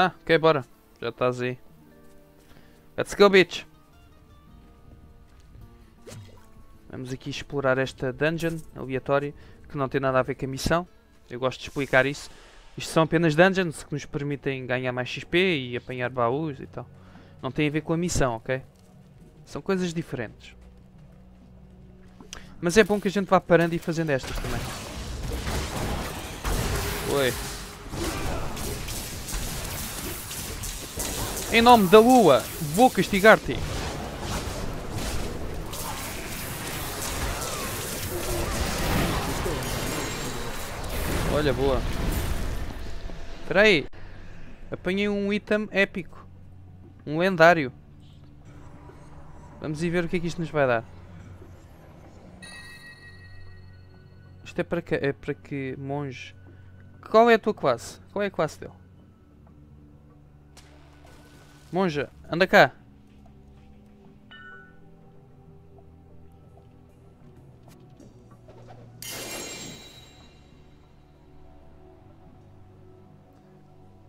Ah, ok, bora. Já estás aí. Let's go, bitch. Vamos aqui explorar esta dungeon aleatória que não tem nada a ver com a missão. Eu gosto de explicar isso. Isto são apenas dungeons que nos permitem ganhar mais XP e apanhar baús e tal. Não tem a ver com a missão, ok? São coisas diferentes. Mas é bom que a gente vá parando e fazendo estas também. Oi. Em nome da lua, vou castigar-te. Olha, boa. Espera aí. Apanhei um item épico. Um lendário. Vamos ir ver o que é que isto nos vai dar. Isto é para que, é para que monge. Qual é a tua classe? Qual é a classe dele? Monja, anda cá.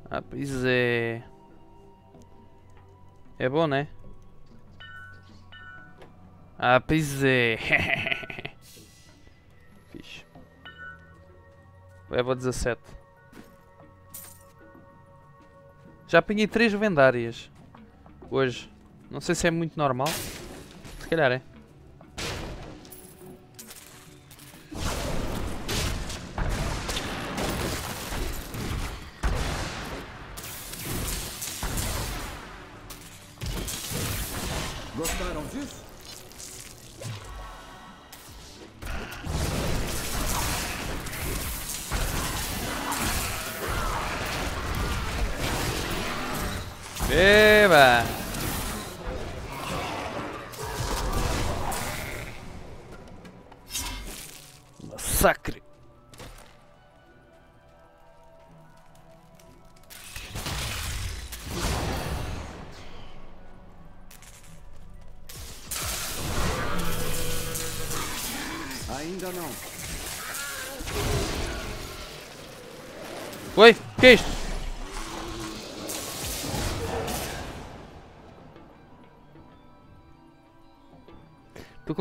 Ah, pois é. É bom, né? Ah, pois é. Fixe. Level 17. Já apanhei 3 vendárias. Hoje. Não sei se é muito normal. Se calhar é.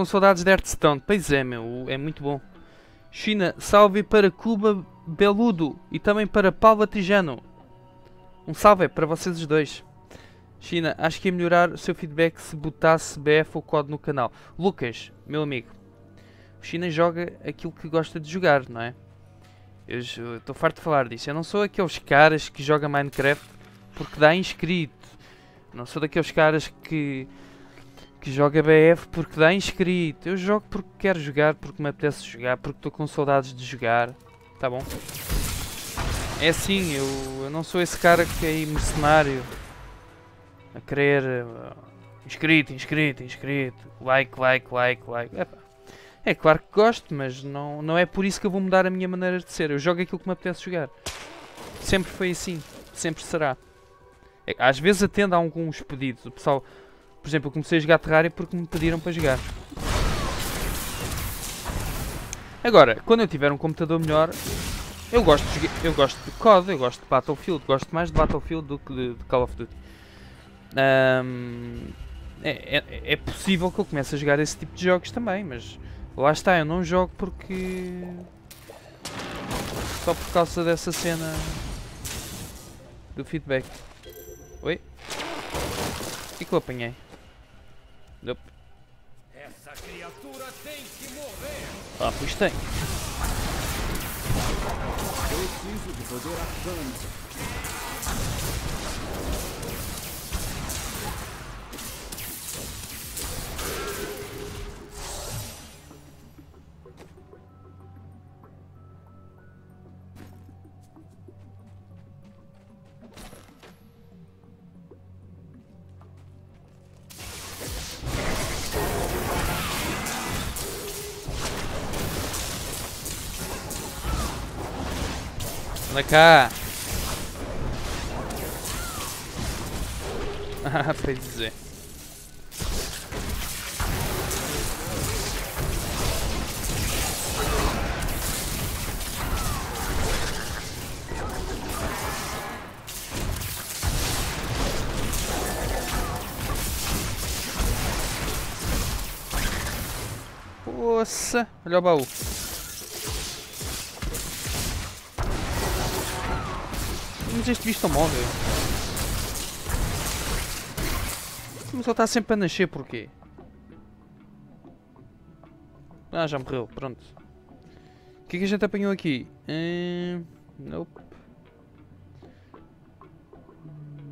Com saudades de Hearthstone. Pois é, meu, é muito bom. China, salve para Cuba Beludo e também para Paulo Tijano. Um salve para vocês os dois. China, acho que ia melhorar o seu feedback se botasse BF ou COD no canal. Lucas, meu amigo, o China joga aquilo que gosta de jogar, não é? Eu estou farto de falar disso. Eu não sou aqueles caras que jogam Minecraft porque dá inscrito. Não sou daqueles caras que que joga BF porque dá inscrito. Eu jogo porque quero jogar, porque me apetece jogar, porque estou com saudades de jogar. Tá bom? É assim, eu, eu não sou esse cara que é aí mercenário a querer uh, inscrito, inscrito, inscrito, like, like, like, like. Epá. É claro que gosto, mas não, não é por isso que eu vou mudar a minha maneira de ser. Eu jogo aquilo que me apetece jogar. Sempre foi assim, sempre será. É, às vezes atendo a alguns pedidos. O pessoal, por exemplo, eu comecei a jogar Terraria porque me pediram para jogar. Agora, quando eu tiver um computador melhor, eu gosto de, eu gosto de COD, eu gosto de Battlefield, gosto mais de Battlefield do que de, de Call of Duty. Ahm, é, é, é possível que eu comece a jogar esse tipo de jogos também, mas lá está, eu não jogo porque. Só por causa dessa cena do feedback. Oi? O que, que eu apanhei? Nope. Essa criatura tem que morrer. Ah, pois tem. Preciso de poder arcano. cá. Ah, pra dizer. Nossa, olha o baú. Este bicho não morre. Mas ele está sempre a nascer, porquê? Ah, já morreu, pronto. O que é que a gente apanhou aqui? Hum, nope.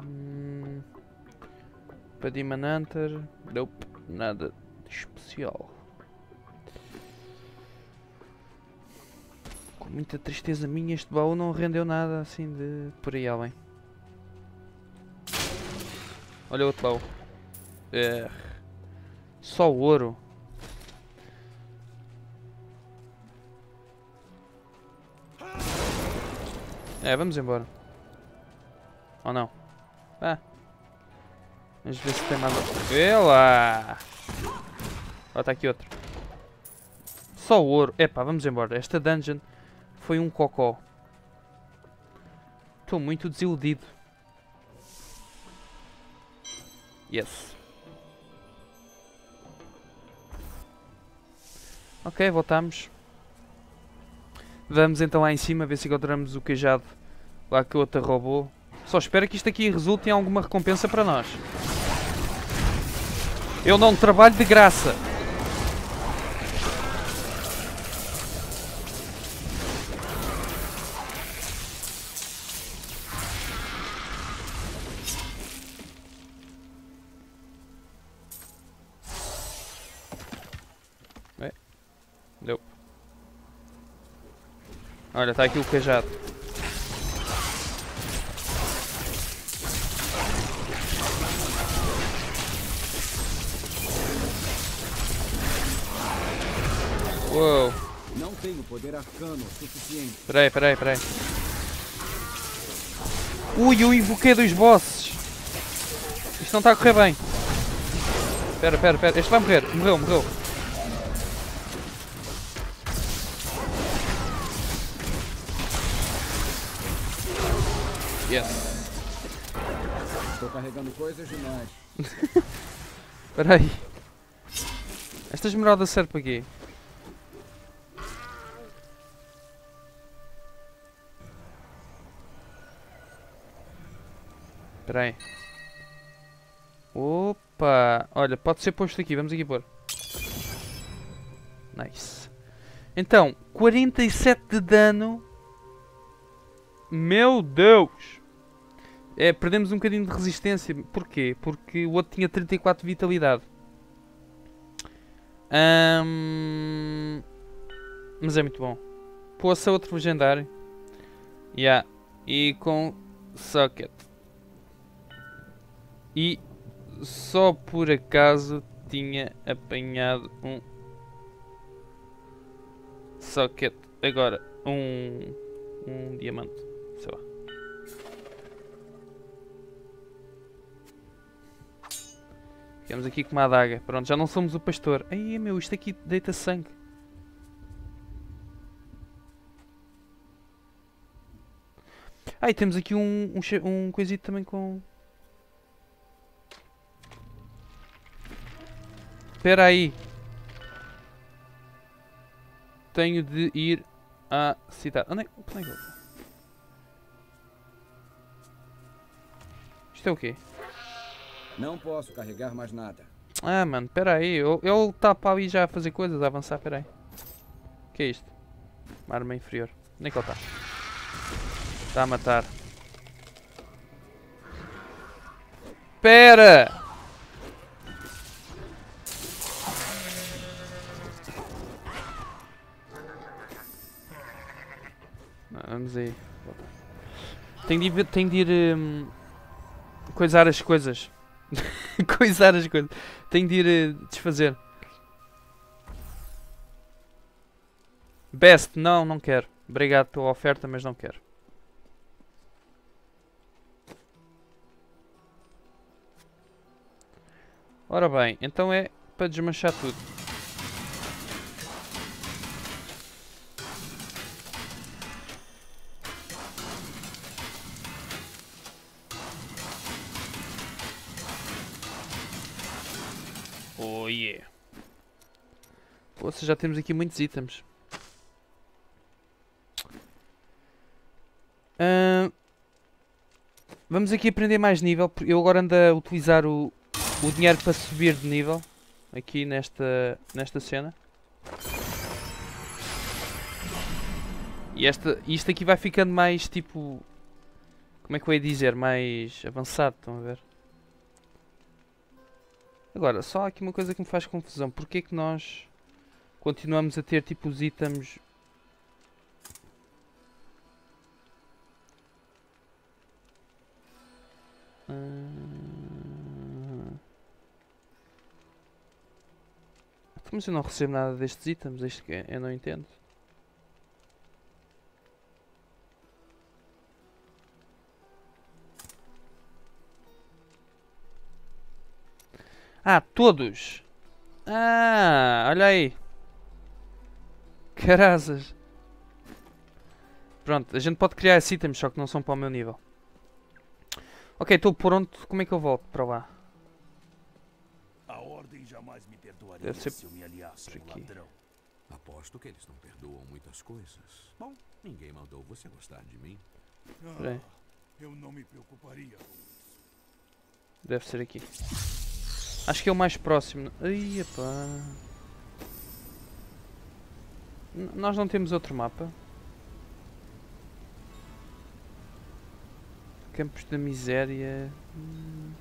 Hum, para Demon Hunter, nope, nada especial. Muita tristeza minha, este baú não rendeu nada assim de por aí além. Olha outro baú. É. Só ouro. É, vamos embora. Ou não? Ah. Vamos ver se tem mais... Ela! Ó, tá aqui outro. Só ouro. Epá, vamos embora. Esta dungeon foi um cocó. Estou muito desiludido. Yes. Ok, voltamos. Vamos então lá em cima ver se encontramos o cajado lá que a outra roubou. Só espero que isto aqui resulte em alguma recompensa para nós. Eu não trabalho de graça. Olha, está aqui o cajado. Uou. Não tenho poder arcano suficiente. Peraí, peraí, peraí. Ui, eu invoquei dois bosses. Isto não está a correr bem. Espera, espera, espera. Este vai morrer. Morreu, morreu. Yes. Estou carregando coisas demais. Espera aí. Esta esmeralda serve para quê? Espera aí. Opa! Olha, pode ser posto aqui. Vamos aqui pôr. Nice. Então, 47 de dano. Meu Deus! É, perdemos um bocadinho de resistência. Porquê? Porque o outro tinha 34 de vitalidade. Ahm, Mas é muito bom. Poça outro legendário. Yeah. E com socket. E só por acaso tinha apanhado um socket. Agora, um, um diamante. Sei lá. Ficamos aqui com uma adaga. Pronto, já não somos o pastor. Ai meu, isto aqui deita sangue. E temos aqui um, um, um coisito também com... Espera aí. Tenho de ir à cidade. Onde é, onde é que eu? Isto é o quê? Não posso carregar mais nada. Ah, mano, espera aí. eu- está para ali já a fazer coisas, a avançar, espera aí. Que é isto? Uma arma inferior. É que ele está? Está a matar. Espera! Não, vamos aí. Tenho de ir, tenho de ir hum, coisar as coisas. coisar as coisas. Tenho de ir eh, desfazer. Best, não, não quero. Obrigado pela oferta, mas não quero. Ora bem, então é para desmanchar tudo. Oh yeah. Poxa, já temos aqui muitos itens. Ahn, vamos aqui aprender mais nível. Eu agora ando a utilizar o, o dinheiro para subir de nível. Aqui nesta, nesta cena. E esta, isto aqui vai ficando mais tipo... Como é que eu ia dizer? Mais avançado, estão a ver? Agora, só há aqui uma coisa que me faz confusão. Porquê que nós continuamos a ter tipo os itens... Ah. Então, Mas eu não recebo nada destes itens, isto que é- eu não entendo. Ah, todos! Ah, olha aí! Carazas! Pronto, a gente pode criar esses itens, só que não são para o meu nível. Ok, estou pronto. Como é que eu volto para lá? A ordem jamais me perdoaria Deve ser se eu me aliasse por a um aqui. ladrão. Aposto que eles não perdoam muitas coisas. Bom, ninguém mandou você gostar de mim. Peraí. Ah, eu não me preocuparia com isso. Deve ser aqui. Acho que é o mais próximo. Ai, epá. Nós não temos outro mapa. Campos da Miséria. Hum.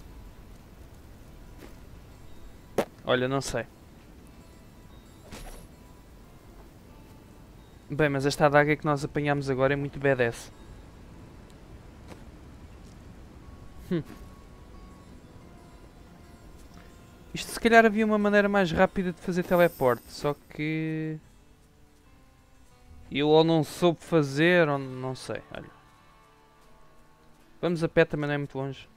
Olha, não sei. Bem, mas esta adaga que nós apanhamos agora é muito badass. Hum. Isto se calhar havia uma maneira mais rápida de fazer teleporte, só que... Eu ou não soube fazer, ou não sei, olha. Vamos a pé, também não é muito longe.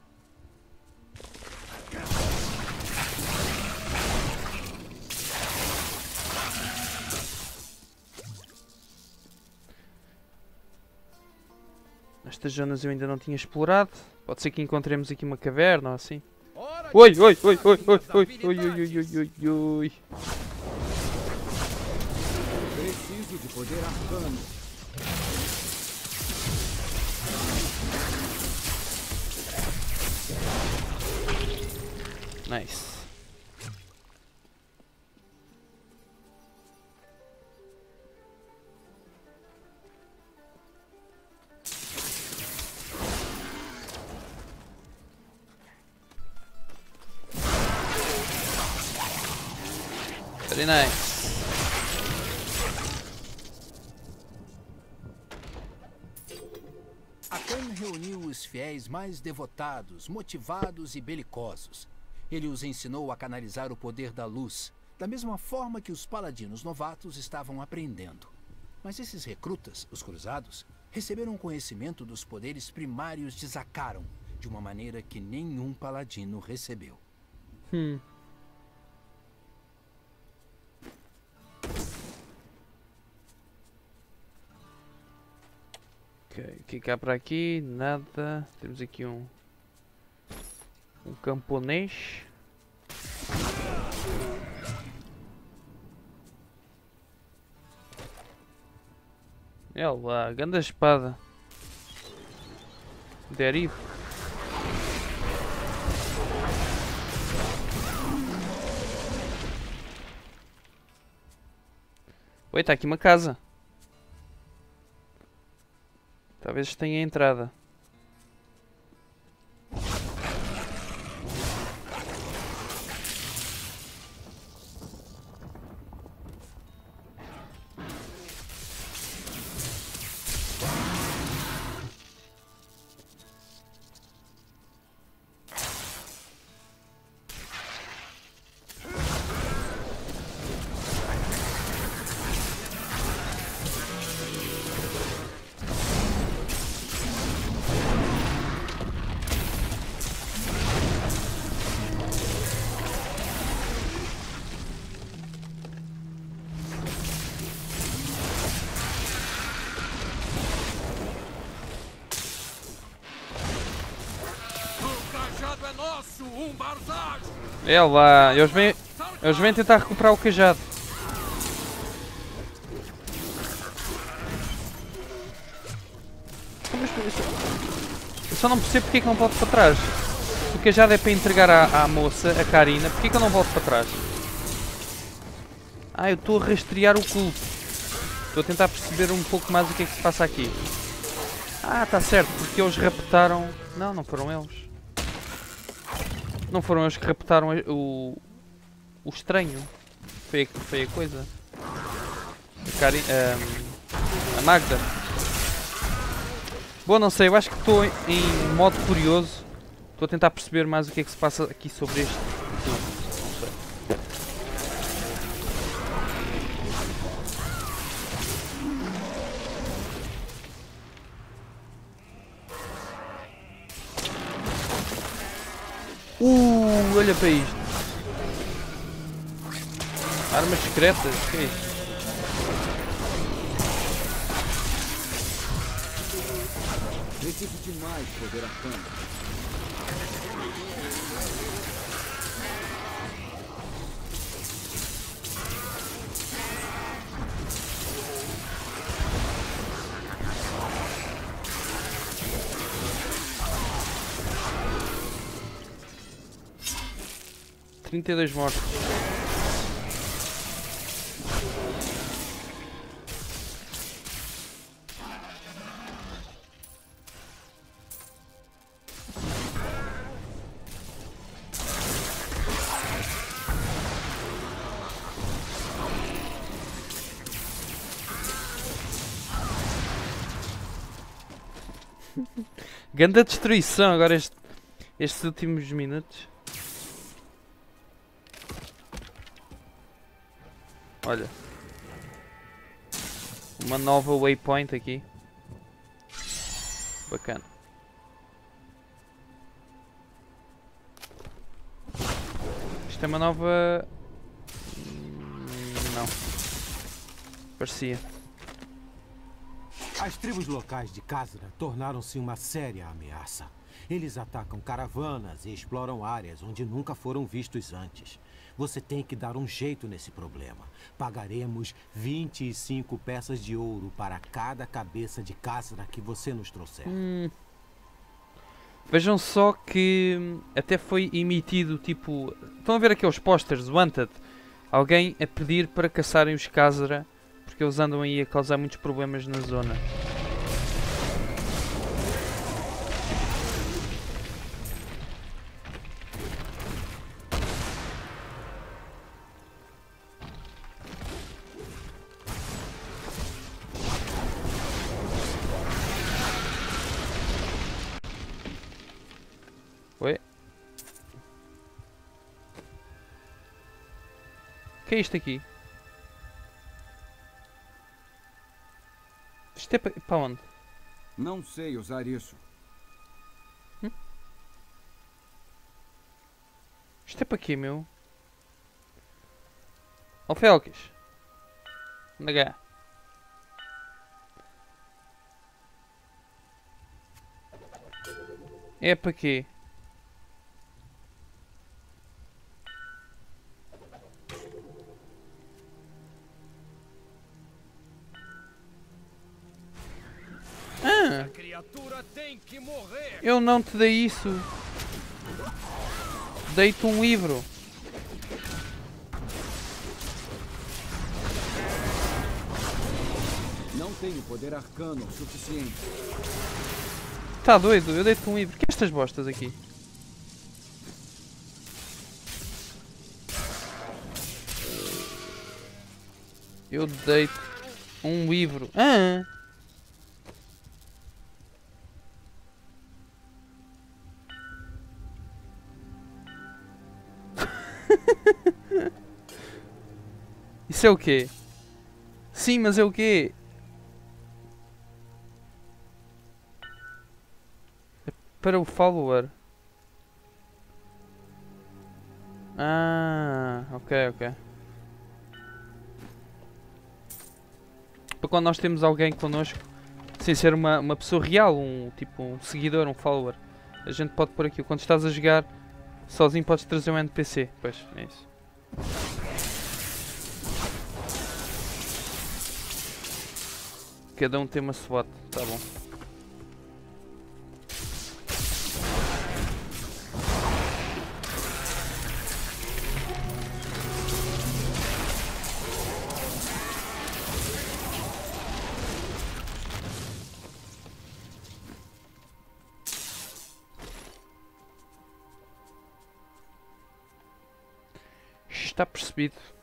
Estas zonas eu ainda não tinha explorado. Pode ser que encontremos aqui uma caverna ou assim. Oi, oi, oi, oi, oi, oi, oi, oi, oi, oi, oi, oi. Preciso de poder arcano. Nice. Mais devotados, motivados e belicosos. Ele os ensinou a canalizar o poder da luz, da mesma forma que os paladinos novatos estavam aprendendo. Mas esses recrutas, os cruzados, receberam conhecimento dos poderes primários de Zakaron, de uma maneira que nenhum paladino recebeu. Hum. Ok, o que que há para aqui? Nada. Temos aqui um. Um camponês. É lá, grande espada. Derivo. Oi, está aqui uma casa. Talvez tenha entrada. É lá, eles vêm, eles vêm tentar recuperar o cajado. Eu só não percebo porque é que não volto para trás. O cajado é para entregar à, à moça, a Karina, porque é que eu não volto para trás? Ah, eu estou a rastrear o culto. Estou a tentar perceber um pouco mais o que é que se passa aqui. Ah, está certo, porque eles raptaram... Não, não foram eles. Não foram eles que raptaram o... O estranho. Foi a, foi a coisa. A, um, a Magda. Bom, não sei, eu acho que estou em modo curioso. Estou a tentar perceber mais o que é que se passa aqui sobre este Uh, olha para isto. Armas secretas, o que é isto? Preciso de mais poder arcano. Trinta e dois mortos. Ganda destruição agora este, estes últimos minutos. Olha. Uma nova waypoint aqui. Bacana. Isto é uma nova... Não. Parecia. As tribos locais de Khazra tornaram-se uma séria ameaça. Eles atacam caravanas e exploram áreas onde nunca foram vistos antes. Você tem que dar um jeito nesse problema. Pagaremos 25 peças de ouro para cada cabeça de Khazra que você nos trouxer. Hum. Vejam só que hum, até foi emitido tipo... Estão a ver aqueles posters, Wanted? Alguém a pedir para caçarem os Khazra porque eles andam aí a causar muitos problemas na zona. Isto aqui? Isto é para onde? Não sei usar isso. Hum? Isto é para quê, meu? Ó oh, Felques. Anda cá. É para quê? Eu não te dei isso. Dei-te um livro. Não tenho poder arcano o suficiente. Tá doido? Eu dei-te um livro. Que é estas bostas aqui? Eu dei-te um livro. Ah! É o quê? Sim, mas é o quê? É para o follower. Ah, ok, ok. Para quando nós temos alguém connosco, sem ser uma, uma pessoa real, um tipo um seguidor, um follower, a gente pode pôr aqui. Quando estás a jogar sozinho, podes trazer um NPC. Pois, é isso. cada um tem uma SWAT, tá bom. Está percebido.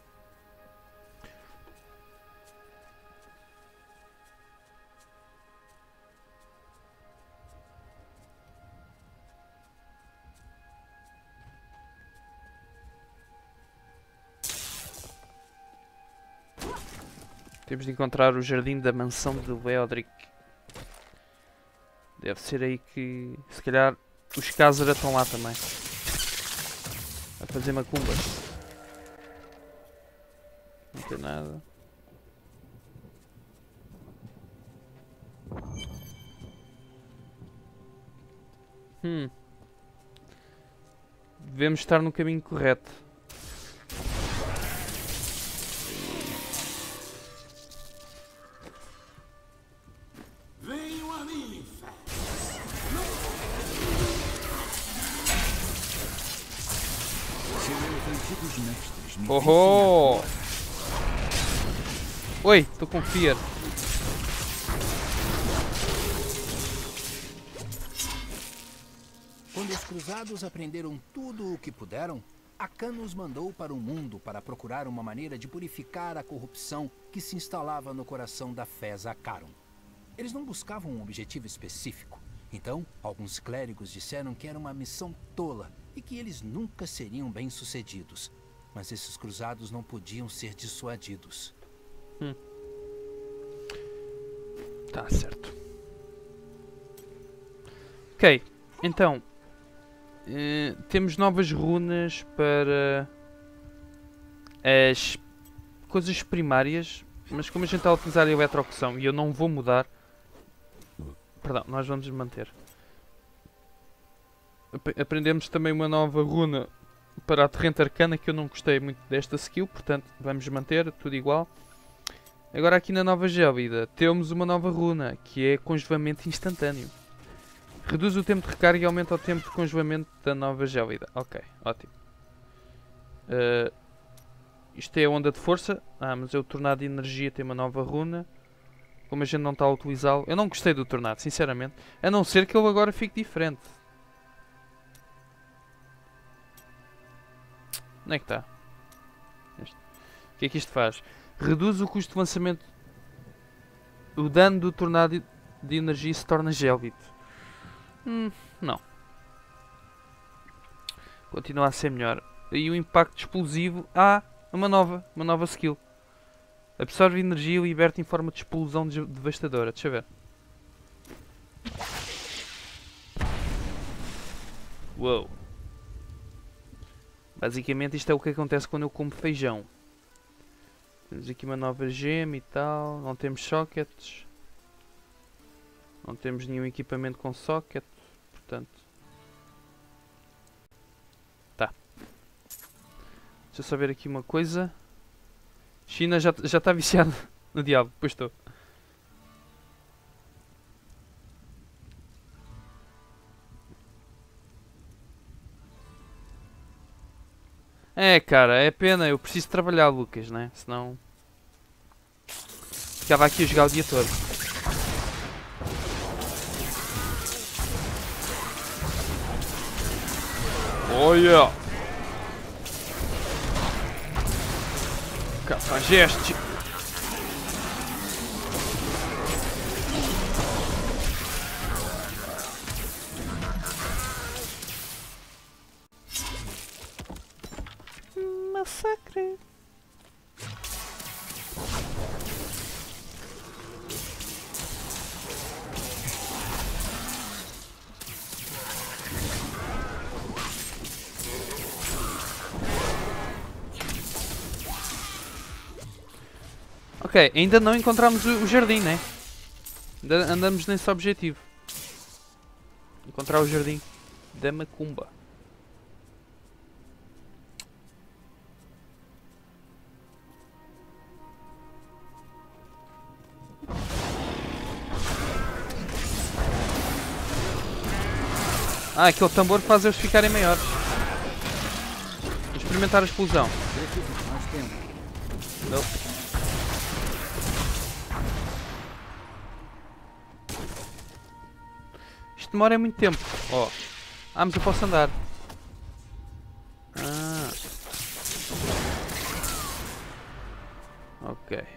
Temos de encontrar o jardim da mansão de Leodric. Deve ser aí que... Se calhar os Khazara estão lá também. A fazer macumbas. Não tem nada. Hum. Devemos estar no caminho correto. Com fear. Quando os cruzados aprenderam tudo o que puderam, Akan os mandou para o mundo para procurar uma maneira de purificar a corrupção que se instalava no coração da fé Zakaron. Eles não buscavam um objetivo específico. Então, alguns clérigos disseram que era uma missão tola e que eles nunca seriam bem-sucedidos. Mas esses cruzados não podiam ser dissuadidos. Tá certo. Ok, então eh, temos novas runas para as coisas primárias, mas como a gente está a utilizar a eletrocução e eu não vou mudar, perdão, nós vamos manter. Ap- aprendemos também uma nova runa para a torrente arcana que eu não gostei muito desta skill, portanto vamos manter tudo igual. Agora aqui na nova gélida temos uma nova runa que é congelamento instantâneo. Reduz o tempo de recarga e aumenta o tempo de congelamento da nova gélida. Ok, ótimo. Eh, isto é a onda de força. Ah, mas o tornado de energia tem uma nova runa. Como a gente não está a utilizá-lo. Eu não gostei do tornado, sinceramente. A não ser que ele agora fique diferente. Onde é que está? O que é que isto faz? Reduz o custo de lançamento. O dano do tornado de energia se torna gélido. Hum, não. Continua a ser melhor. E o impacto explosivo. Ah, uma nova. Uma nova skill. Absorve energia e liberta em forma de explosão de- devastadora. Deixa eu ver. Uou. Basicamente isto é o que acontece quando eu como feijão. Temos aqui uma nova gema e tal. Não temos sockets. Não temos nenhum equipamento com socket. Portanto. Tá. Deixa eu só ver aqui uma coisa. China já está viciada no diabo. Pois estou. É, cara, é pena. Eu preciso trabalhar, Lucas, né? Senão. Ficava aqui a jogar o dia todo. Olha! Cafajeste! Massacre! Ok, ainda não encontramos o, jardim, né? Andamos nesse objetivo. Encontrar o jardim da Macumba. Ah, é aquele é tambor faz eles ficarem maiores. Vou experimentar a explosão. Não. Isto demora é muito tempo. Ó. Oh. Ah, mas eu posso andar. Ah. Ok.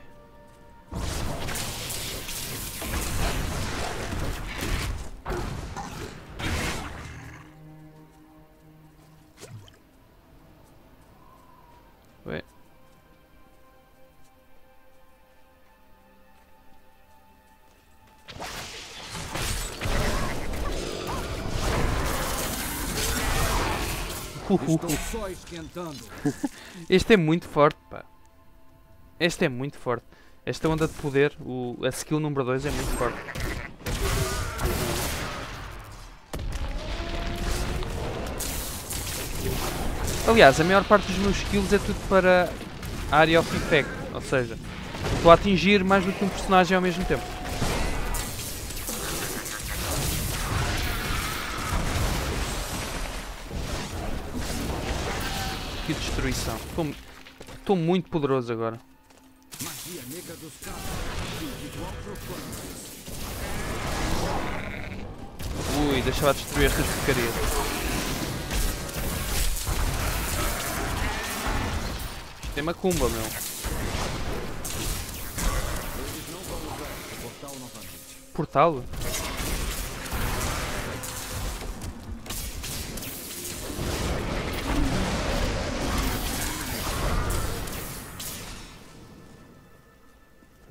Este é muito forte, pá. Este é muito forte. Esta onda de poder, o, a skill número 2 é muito forte. Aliás, a maior parte dos meus skills é tudo para Area of Effect, ou seja, estou a atingir mais do que um personagem ao mesmo tempo. Destruição. Estou, muito poderoso agora. Ui, deixa lá destruir estas porcarias. Isto é macumba, meu. Portal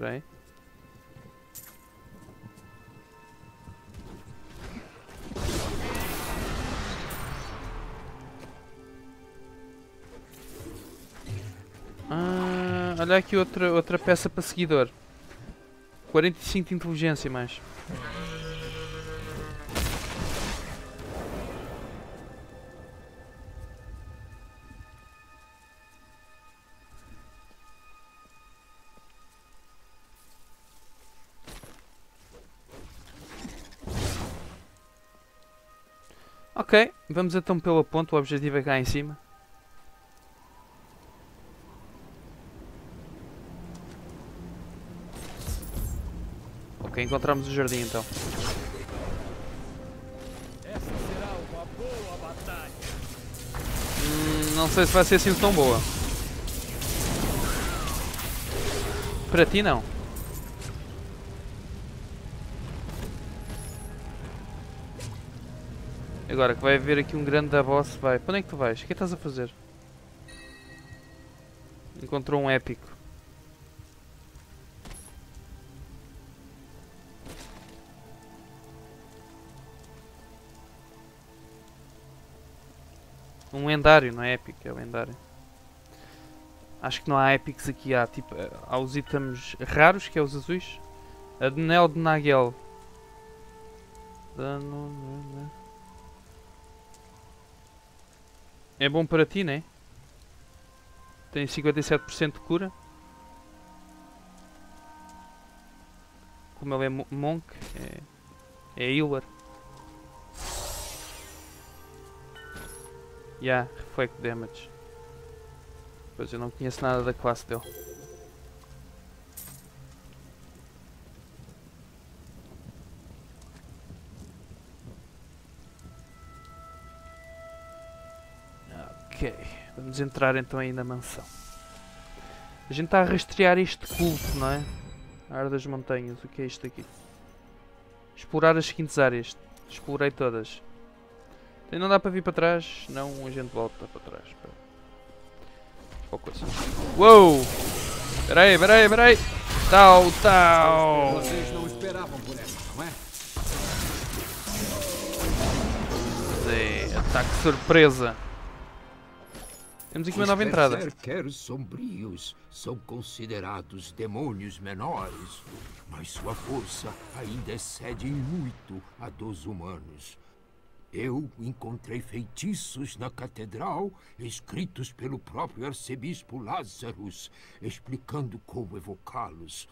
aí. Ah, olha aqui outra, outra peça para seguidor. 45 de inteligência mais. Ok, vamos então pela ponte, o objetivo é cá em cima. Ok, encontramos o jardim então. Hum, não sei se vai ser assim tão boa. Para ti não. Agora que vai haver aqui um grande da boss, vai. Para onde é que tu vais? O que é estás a fazer? Encontrou um épico. Um lendário, não é épico, é lendário. Acho que não há épicos aqui, há tipo, há os itens raros, que é os azuis. Anel de Nagel. Dano... É bom para ti, né? Tem 57% de cura. Como ele é mo- monk, é, é healer. Yeah, reflect damage. Pois eu não conheço nada da classe dele. Ok, vamos entrar então aí na mansão. A gente está a rastrear este culto, não é? A área das montanhas, o que é isto aqui? Explorar as seguintes áreas. Explorei todas. E não dá para vir para trás, não a gente volta para trás. Qual coisa? Uou! Peraí, peraí, peraí! Tal, tal! Vocês não esperavam por essa, não é? Zé, ataque surpresa. Temos aqui uma nova entrada. berserkers sombrios são considerados demônios menores, mas sua força ainda excede em muito a dos humanos. Eu encontrei feitiços na catedral escritos pelo próprio arcebispo Lazarus, explicando como evocá-los.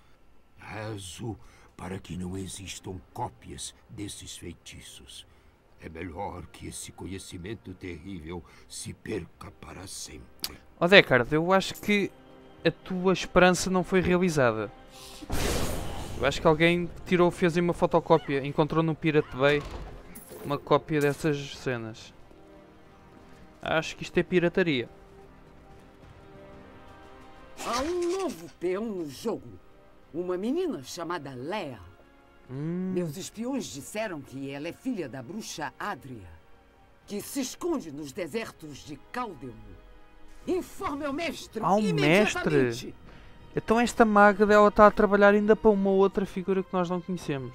Rezo para que não existam cópias desses feitiços. É melhor que esse conhecimento terrível se perca para sempre. Ó oh, Deckard, eu acho que a tua esperança não foi realizada. Eu acho que alguém tirou, fez aí uma fotocópia, encontrou no Pirate Bay uma cópia dessas cenas. Acho que isto é pirataria. Há um novo peão no jogo. Uma menina chamada Lea. Hum. Meus espiões disseram que ela é filha da bruxa Adria, que se esconde nos desertos de Caldeum. Informe ao mestre um mestre? Então esta maga dela está a trabalhar ainda para uma outra figura que nós não conhecemos.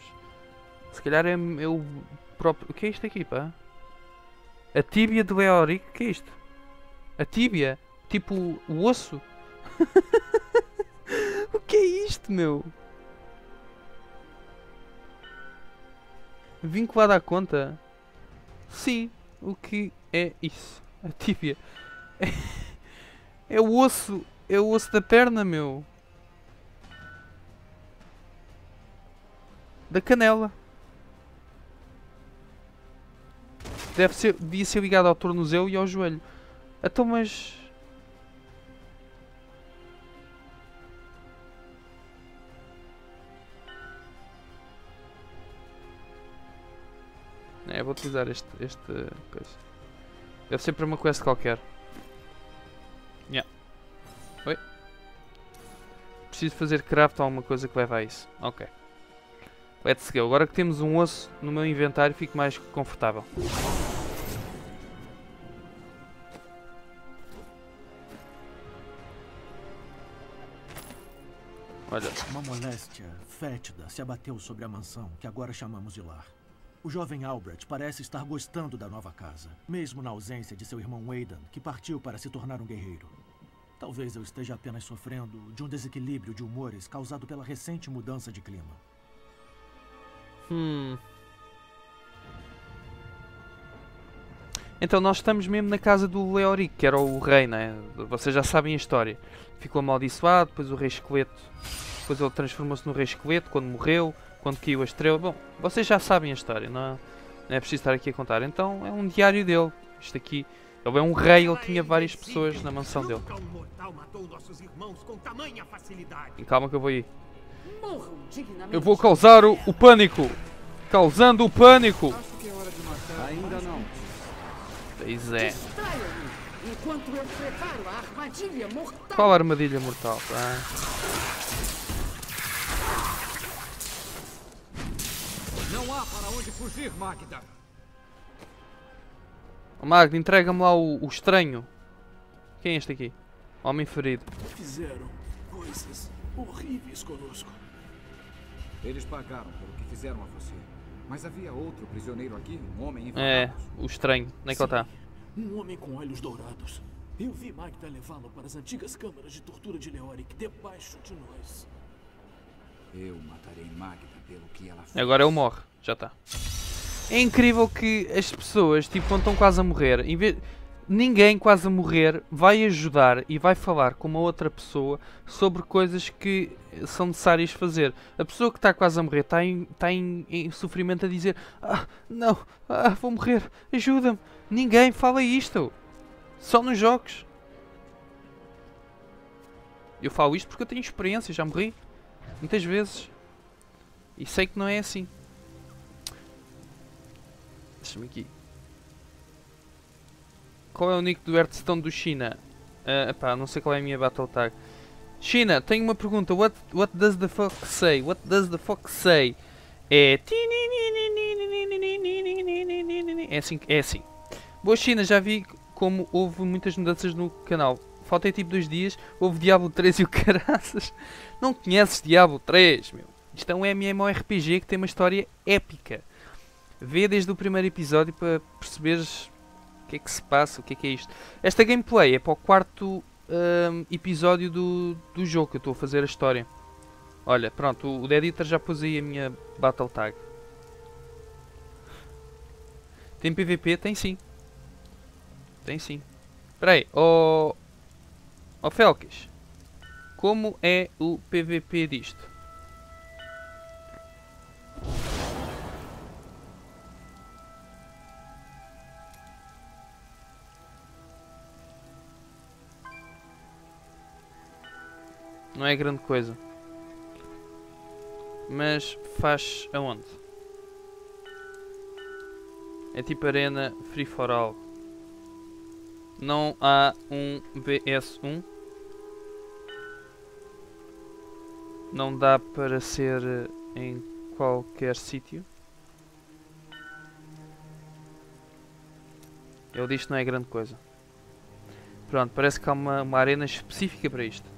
Se calhar é, o próprio... O que é isto aqui, pá? A tíbia de Leoric? O que é isto? A tíbia? Tipo o osso? o que é isto, meu? Vinculado à conta? Sim, o que é isso? A tíbia. É, é o osso. É o osso da perna, meu. Da canela. Deve ser, devia ser ligado ao tornozelo e ao joelho. Então, mas... É, vou utilizar este, este coisa. Deve ser para uma quest qualquer. Yeah. Oi? Preciso fazer craft ou alguma coisa que leve a isso. Ok. Let's go. Agora que temos um osso no meu inventário, fico mais confortável. Olha. Uma moléstia fétida se abateu sobre a mansão que agora chamamos de lar. O jovem Albert parece estar gostando da nova casa, mesmo na ausência de seu irmão Aidan, que partiu para se tornar um guerreiro. Talvez eu esteja apenas sofrendo de um desequilíbrio de humores causado pela recente mudança de clima. Hum. Então nós estamos mesmo na casa do Leoric, que era o rei, né? Vocês já sabem a história. Ficou amaldiçoado, depois o rei esqueleto. Depois ele transformou-se no rei esqueleto quando morreu, quando caiu a estrela. Bom, vocês já sabem a história, não é, não é preciso estar aqui a contar. Então é um diário dele. Isto aqui. Ele é um rei, ele tinha várias pessoas na mansão dele. E calma que eu vou aí. Dignamente. Eu vou causar o, o pânico! Causando o pânico! Ainda não. Pois é. Distraia-me enquanto eu preparo a armadilha mortal. Qual a armadilha mortal? Tá? Não há para onde fugir, Magda. Oh, Magno, entrega-me lá o, o estranho. Quem é este aqui? Homem ferido. Fizeram coisas horríveis conosco. Eles pagaram pelo que fizeram a você. Mas havia outro prisioneiro aqui, um homem em É, o estranho. Onde é que ele está? Um homem com olhos dourados. Eu vi Magda levá-lo para as antigas câmaras de tortura de Leoric debaixo de nós. Eu matarei Magda Agora ele morre. Já está. É incrível que as pessoas, tipo, quando estão quase a morrer, em vez... ninguém quase a morrer vai ajudar e vai falar com uma outra pessoa sobre coisas que são necessárias fazer. A pessoa que está quase a morrer está em, em, em sofrimento a dizer ah, não, ah, vou morrer, ajuda-me. Ninguém fala isto. Só nos jogos. Eu falo isto porque eu tenho experiência, já morri. Muitas vezes. E sei que não é assim. Deixa-me aqui. Qual é o nick do Hearthstone do China? Uh, epá, não sei qual é a minha battle tag. China, tenho uma pergunta. What, what does the fuck say? What does the fuck say? É... É assim. É assim. Boa China, já vi como houve muitas mudanças no canal. Faltei tipo dois dias, houve Diablo 3 e o caraças. Não conheces Diablo 3, meu. Isto é um MMORPG que tem uma história épica. Vê desde o primeiro episódio para perceberes o que é que se passa, o que é que é isto. Esta gameplay é para o quarto hum, episódio do, do jogo que eu estou a fazer a história. Olha, pronto, o, o Editor já pôs aí a minha Battle Tag. Tem PVP? Tem sim. Tem sim. Espera aí, ó... Ó Felkis. Como é o PVP disto? É grande coisa. Mas faz aonde? É tipo arena free for all. Não há um VS1. Não dá para ser eh, em qualquer sítio. Ele diz que não é grande coisa. Pronto, parece que há uma, uma arena específica para isto.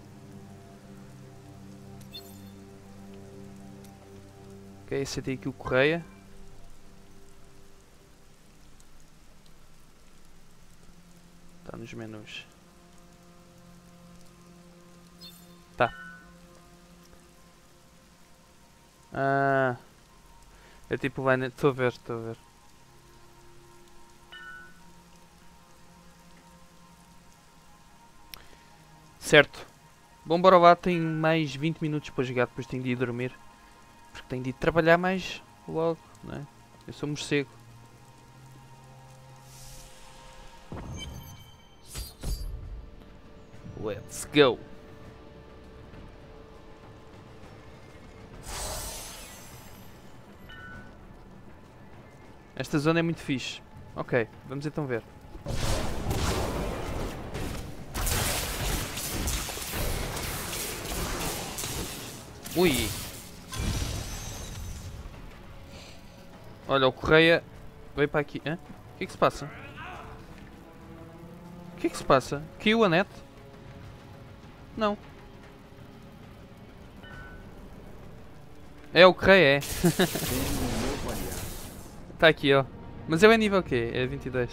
Ok, acertei aqui o correia. Está nos menus. Tá. Ah. É tipo vai. Estou a ver, estou a ver. Certo. Bom, bora lá, tem mais 20 minutos para jogar, depois tenho de ir dormir. Porque tenho de trabalhar mais logo, não é? Eu sou morcego. Let's go. Esta zona é muito fixe. Ok, vamos então ver. Ui! Olha, o Correia veio para aqui. Hã? O que é que se passa? O que é que se passa? Caiu a net? Não. É o Correia, é. Está aqui, ó. Mas ele é nível quê? É 22.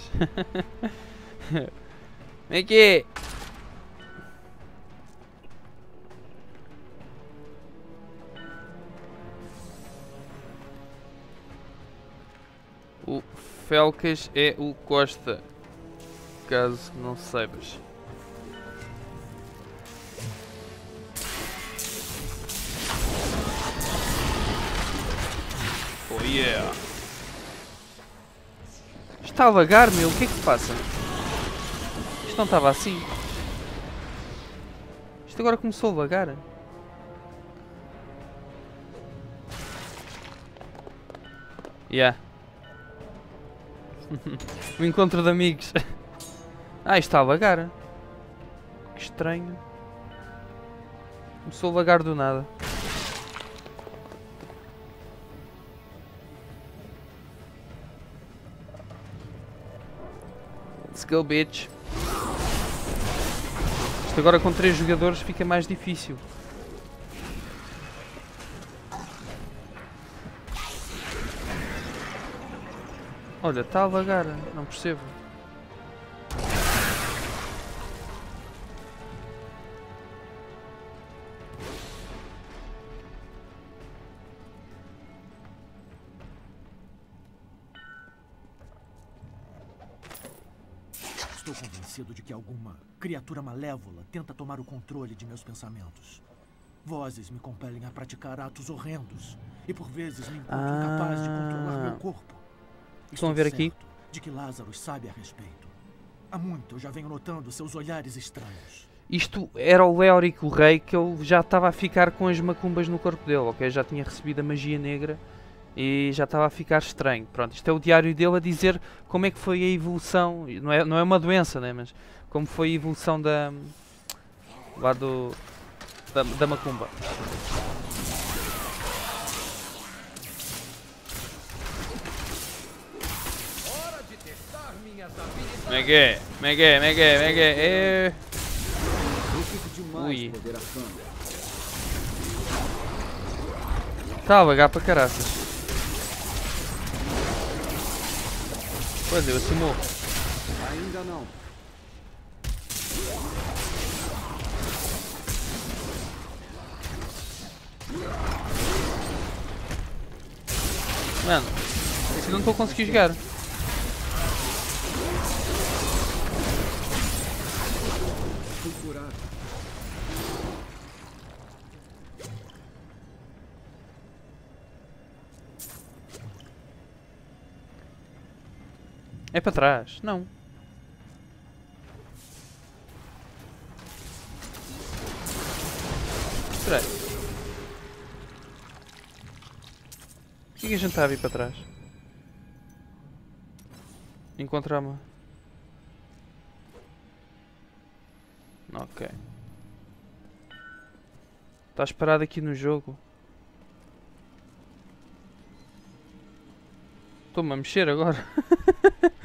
Vem aqui! Felcas é o Costa. Caso não saibas. Oh yeah! Está a lagar, meu. O que é que se passa? Isto não estava assim. Isto agora começou a lagar. Yeah. O encontro de amigos. ah, está a lagar. Que estranho. Começou a lagar do nada. Let's go, bitch. Isto agora com 3 jogadores fica mais difícil. Olha, está a lagar, não percebo. Estou convencido de que alguma criatura malévola tenta tomar o controle de meus pensamentos. Vozes me compelem a praticar atos horrendos e por vezes me encontro incapaz de controlar meu corpo. Estão a ver aqui? De que Lázaro sabe a respeito. Há muito eu já venho notando seus olhares estranhos. Isto era o Leoric, o rei, que ele já estava a ficar com as macumbas no corpo dele, ok? Já tinha recebido a magia negra e já estava a ficar estranho. Pronto, isto é o diário dele a dizer como é que foi a evolução. Não é, não é uma doença, né? Mas como foi a evolução da. lá do. da, da macumba. Como é que é? Como é que é? Como é que é? Como é que é? é... Ui. Tá a vagar para caraças. Pois eu assim morro. Ainda não. Mano, esse eu não a conseguir jogar. É para trás. Não. Espera aí. Por que que a gente está a vir para trás? Encontramos. Ok. Está Estás parado aqui no jogo. Estou-me a mexer agora.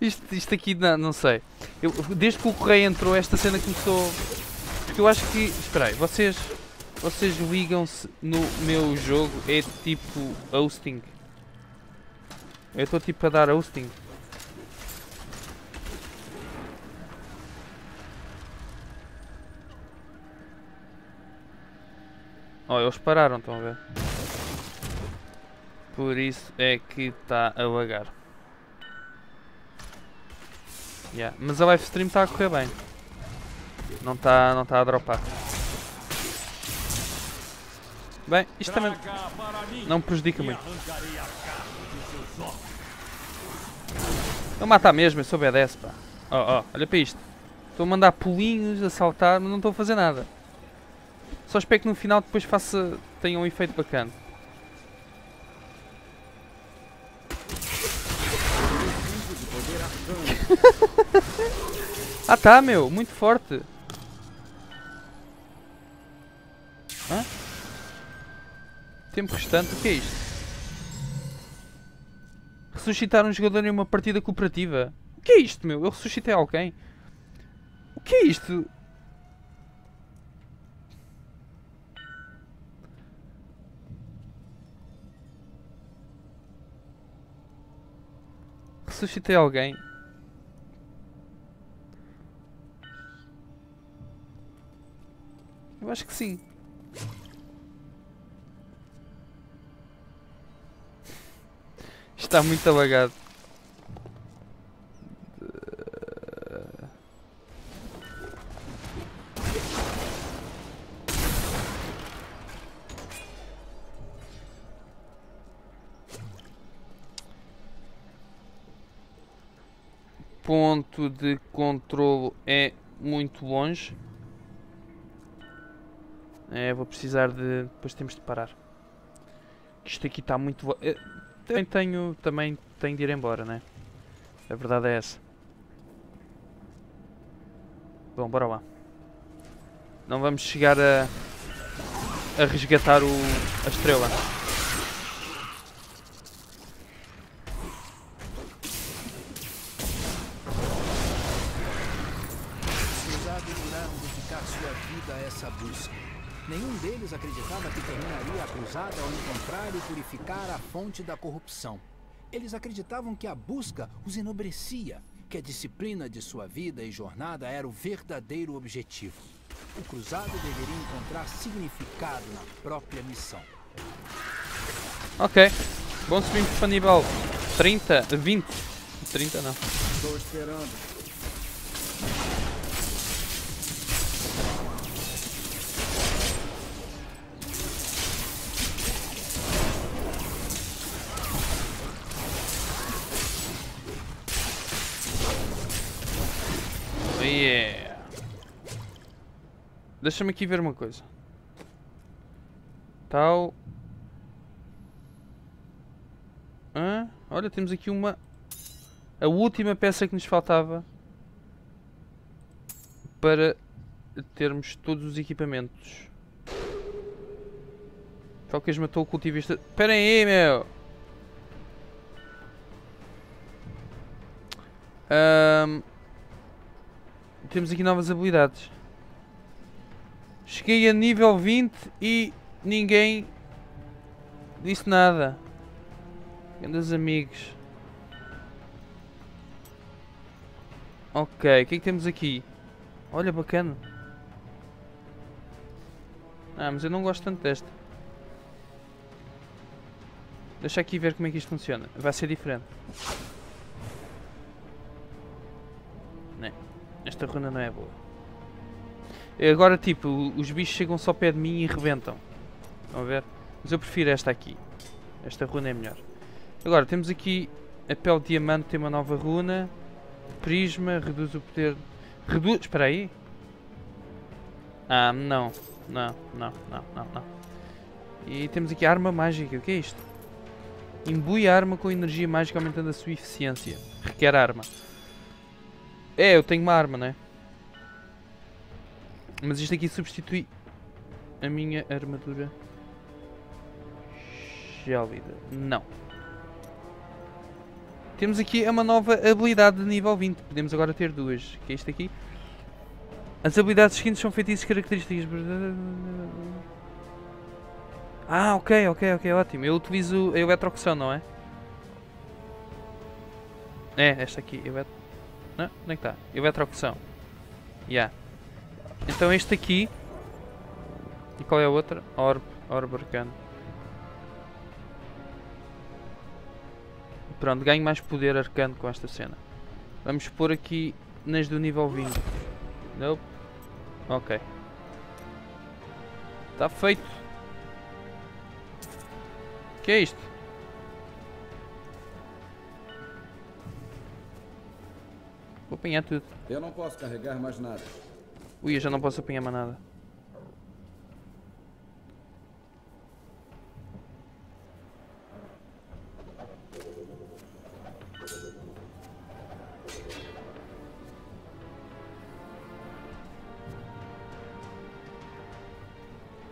isto, isto aqui, não, não sei. Eu, desde que o correio entrou, esta cena começou... Porque eu acho que... Espera aí, vocês... Vocês ligam-se no meu jogo, é tipo hosting. Eu estou tipo a dar hosting. Oh, eles pararam, estão a ver? Por isso é que está a lagar. Yeah. Mas a live stream está a correr bem. Não está não tá a dropar. Bem, isto também não prejudica muito. Eu matar mesmo, eu sou B10, pá. Oh, oh, olha para isto. Estou a mandar pulinhos, a saltar, mas não estou a fazer nada. Só espero que no final depois faça... tenha um efeito bacana. Ah tá, meu. Muito forte. Hã? Tempo restante. O que é isto? Ressuscitar um jogador em uma partida cooperativa. O que é isto, meu? Eu ressuscitei alguém. O que é isto? Ressuscitei alguém. Eu acho que sim. Está muito alagado. Ponto de controlo é muito longe. É, vou precisar de... Depois temos de parar. Isto aqui está muito... Eh, também tenho, também tenho de ir embora, né? A verdade é essa. Bom, bora lá. Não vamos chegar a, a resgatar o, a estrela. Fonte da corrupção. Eles acreditavam que a busca os enobrecia, que a disciplina de sua vida e jornada era o verdadeiro objetivo. O cruzado deveria encontrar significado na própria missão. Ok. Bom swing para nível 30, 20. 30 não. Estou esperando. Deixa-me aqui ver uma coisa. Tal. Hã? Olha, temos aqui uma... A última peça que nos faltava para termos todos os equipamentos. Falcas matou o cultivista. Esperem aí, meu! Um, temos aqui novas habilidades. Cheguei a nível 20 e ninguém disse nada. Grandes amigos. Ok, o que é que temos aqui? Olha, bacana. Ah, mas eu não gosto tanto desta. Deixa aqui ver como é que isto funciona. Vai ser diferente. Esta runa não é boa. Agora, tipo, os bichos chegam só ao pé de mim e rebentam. Estão a ver? Mas eu prefiro esta aqui. Esta runa é melhor. Agora, temos aqui a pele de diamante, tem uma nova runa. Prisma, reduz o poder... Reduz... Espera aí. Ah, não. Não, não, não, não, não. E temos aqui a arma mágica. O que é isto? Imbui a arma com energia mágica aumentando a sua eficiência. Requer arma. É, eu tenho uma arma, né? Mas isto aqui substitui a minha armadura gélida. Não. Temos aqui uma nova habilidade de nível 20. Podemos agora ter duas. Que é isto aqui. As habilidades seguintes são feitiços características. Ah, ok, ok, ok, ótimo. Eu utilizo a eletrocução, não é? É, esta aqui. Elet... Não, onde é que está? Eletrocução. Yeah. Então este aqui. E qual é a outra? Orb, Orb Arcano. Pronto, ganho mais poder arcano com esta cena. Vamos pôr aqui nas do nível 20. Nope. Ok. Está feito. O que é isto? Vou apanhar tudo. Eu não posso carregar mais nada. Ui, eu já não posso apanhar mais nada.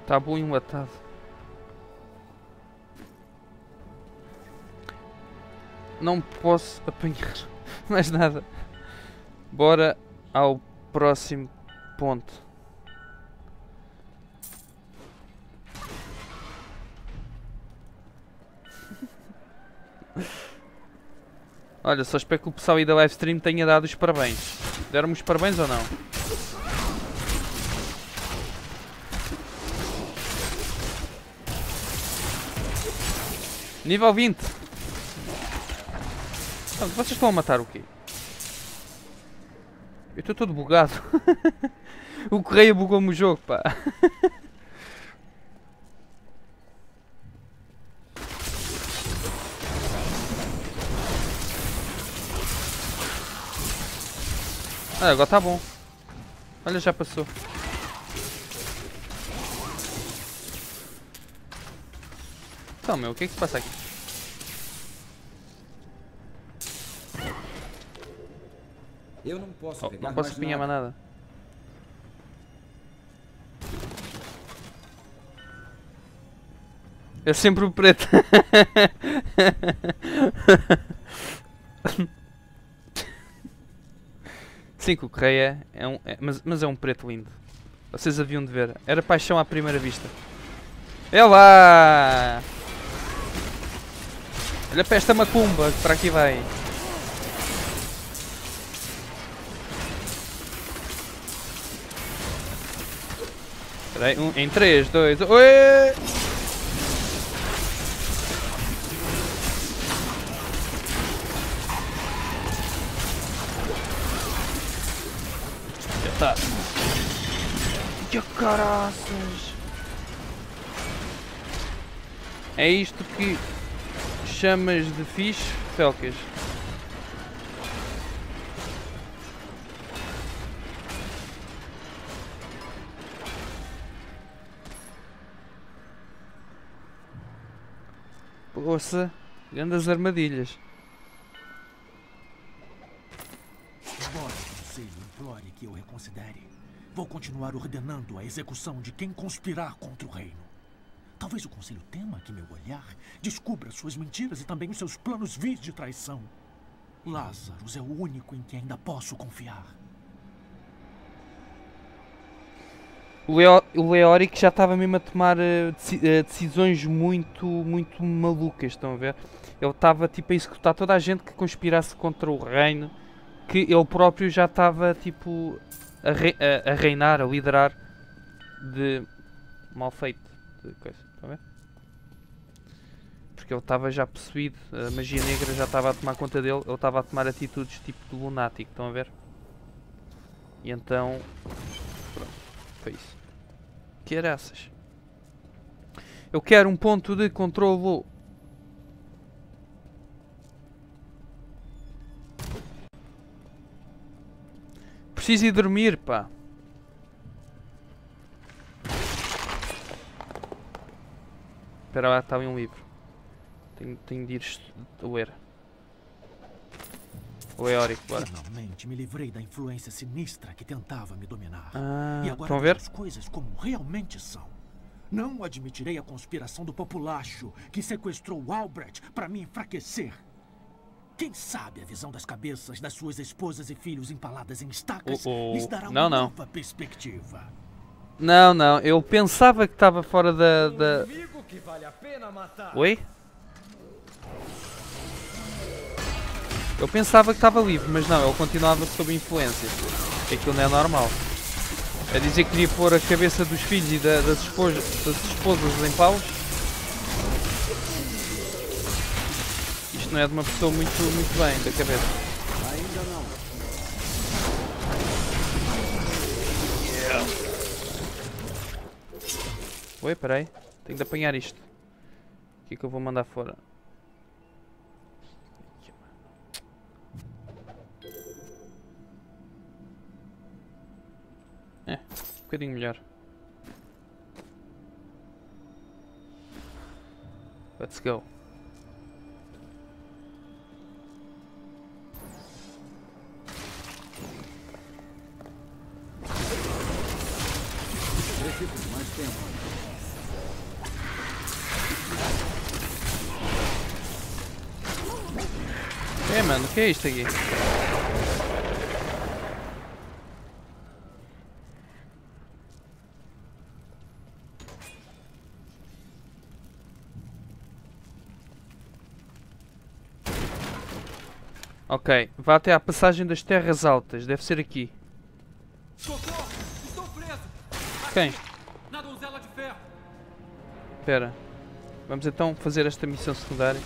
Tá bom enlatado. Não posso apanhar mais nada. Bora ao próximo ponto. Olha, só espero que o pessoal aí da livestream tenha dado os parabéns. Deram-me os parabéns ou não? Nível 20. Então, vocês estão a matar o quê? Eu estou todo bugado. o Correia bugou-me o jogo, pá. Ah, agora tá bom. Olha, já passou. Então, meu, o que é que se passa aqui? Eu não posso Oh, pegar não posso mais mais nada. É sempre o preto. Sim, o Correia é um. é- mas, mas é um preto lindo. Vocês haviam de ver. Era paixão à primeira vista. É lá! Olha para esta macumba que para aqui vai. Espera aí, um, em 3, 2, 1. Está. Que caraças! É isto que chamas de fixe, Felcas? Poça, grandes armadilhas. Embora o conselho implore eu reconsidere, vou continuar ordenando a execução de quem conspirar contra o reino. Talvez o conselho tema que meu olhar descubra suas mentiras e também os seus planos vis de traição. Lazarus é o único em que ainda posso confiar. O, o Leoric já estava mesmo a tomar eh, decisões muito, muito malucas, estão a ver? Ele estava tipo a executar toda a gente que conspirasse contra o reino, que ele próprio já estava tipo a, a- a reinar, a liderar de mal feito, de coisa, estão a ver? Porque ele estava já possuído, a magia negra já estava a tomar conta dele, ele estava a tomar atitudes tipo de lunático, estão a ver? E então, pronto, foi isso. Que era essas? Eu quero um ponto de controlo. Preciso ir dormir, pá. Espera lá, está ali um livro. Tenho, tenho de ir ler. O Eórico, bora. Finalmente me livrei da influência sinistra que tentava me dominar. Ah, e agora ver? as coisas como realmente são. Não admitirei a conspiração do populacho que sequestrou o Albrecht para me enfraquecer. Quem sabe a visão das cabeças das suas esposas e filhos empaladas em estacas Oh, oh. lhes dará Não, uma não. nova perspectiva. Não, não, eu pensava que estava fora da. da... Vale a pena matar. Oi? Eu pensava que estava livre, mas não, ele continuava sob influência. Aquilo não é normal. A dizer que queria pôr a cabeça dos filhos e da- das, esposas, das esposas em paus. Isto não é de uma pessoa muito, muito bem da cabeça. Ainda não. Oi, peraí. Tenho de apanhar isto. O que é que eu vou mandar fora? É, um bocadinho melhor. Let's go. Preciso de mais tempo. É, mano, o que é isto aqui? Ok, vá até à passagem das terras altas, deve ser aqui. Socorro! Quem? Na donzela de ferro! Espera. Vamos então fazer esta missão secundária.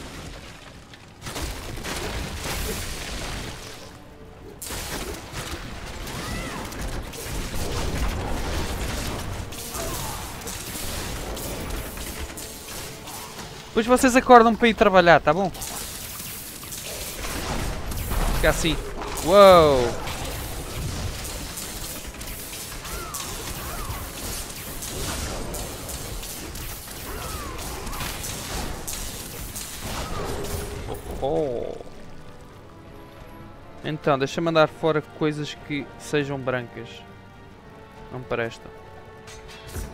Depois vocês acordam para ir trabalhar, tá bom? Fica assim. Uou! Então, deixa-me mandar fora coisas que sejam brancas. Não prestam.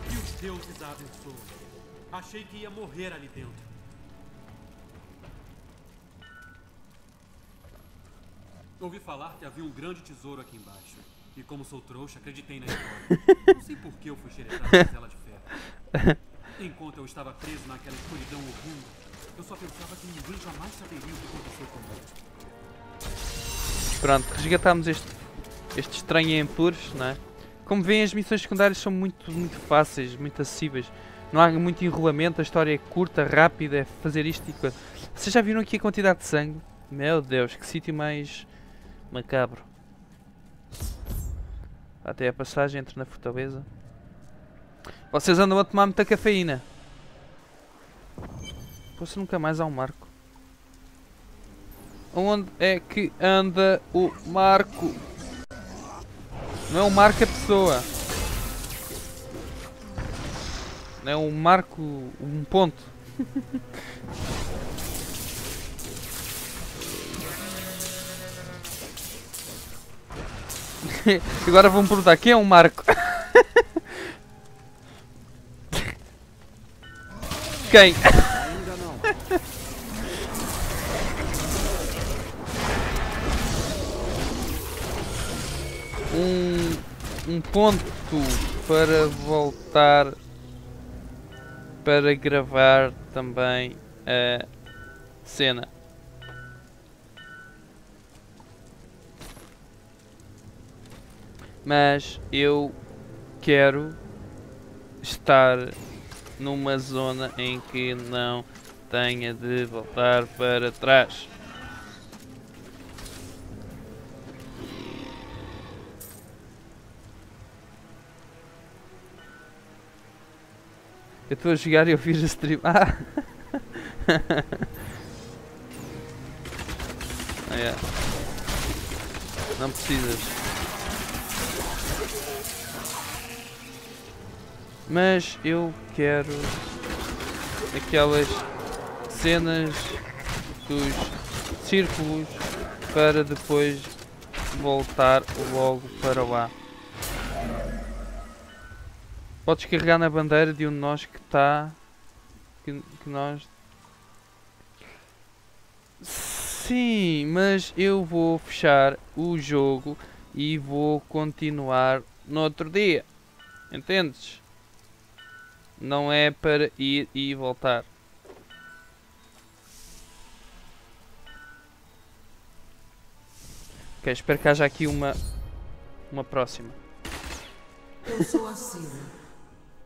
Que os deuses a. Achei que ia morrer ali dentro. Ouvi falar que havia um grande tesouro aqui embaixo. E como sou trouxa, acreditei na história. Não sei por que eu fui xeretado na tela de ferro. Enquanto eu estava preso naquela escuridão horrenda, eu só pensava que ninguém jamais saberia o que aconteceu comigo. Pronto, resgatámos este, este estranho em puros, não é? Como veem, as missões secundárias são muito, muito fáceis, muito acessíveis. Não há muito enrolamento, a história é curta, rápida, é fazer isto e coisa. Vocês já viram aqui a quantidade de sangue? Meu Deus, que sítio mais macabro. Até a passagem, entro na fortaleza. Vocês andam a tomar muita cafeína. Poxa, nunca mais há um marco. Onde é que anda o Marco? Não é o Marco a pessoa. Não é um Marco, um ponto. Agora vão perguntar quem é o Marco? Quem? um, um ponto para voltar para gravar também a cena. Mas eu quero estar numa zona em que não tenha de voltar para trás. Eu estou a jogar e ouvir a stream. Ah! ah yeah. Não precisas. Mas eu quero aquelas cenas dos círculos para depois voltar logo para lá. Podes carregar na bandeira de um de nós que está. Que, que nós. Sim, mas eu vou fechar o jogo e vou continuar no outro dia. Entendes? Não é para ir e voltar. Ok, espero que haja aqui uma, uma próxima. Eu sou a.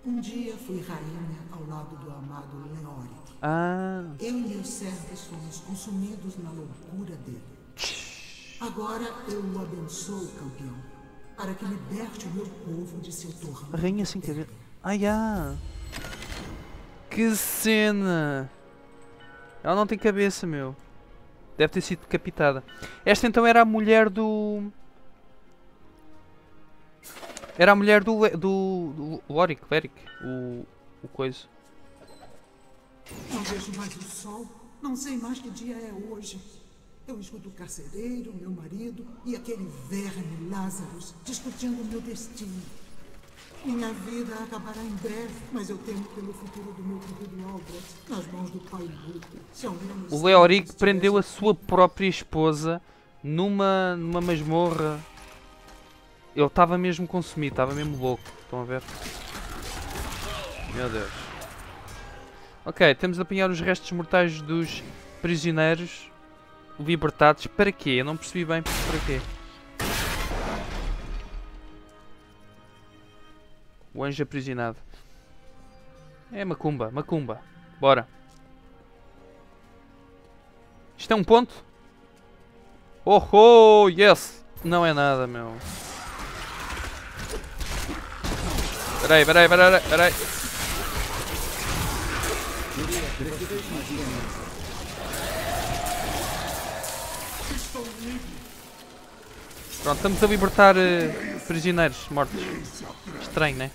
Um dia fui rainha ao lado do amado Leoric. Ah. Eu e meus servos fomos consumidos na loucura dele. Agora eu o abençoo, campeão, para que liberte o meu povo de seu tormento. Rainha sem cabeça. Ai, ah. Que cena! Ela não tem cabeça, meu. Deve ter sido decapitada. Esta então era a mulher do. Era a mulher do. Do. do Loric, Leric. O. O coisa. Não vejo mais o sol. Não sei mais que dia é hoje. Eu escuto o carcereiro, meu marido e aquele verme Lázaro discutindo o meu destino. Minha vida acabará em breve, mas eu temo pelo futuro do meu querido Albert nas mãos do pai Luke. O Leoric prendeu a sua própria esposa numa. numa masmorra. Ele estava mesmo consumido, estava mesmo louco. Estão a ver? Meu Deus. Ok, temos de apanhar os restos mortais dos prisioneiros libertados. Para quê? Eu não percebi bem para quê. O anjo aprisionado. É macumba, macumba. Bora. Isto é um ponto? Oh, oh, yes! Não é nada, meu. Peraí, peraí, peraí, peraí. Pronto, estamos a libertar eh, prisioneiros mortos. Estranho, né?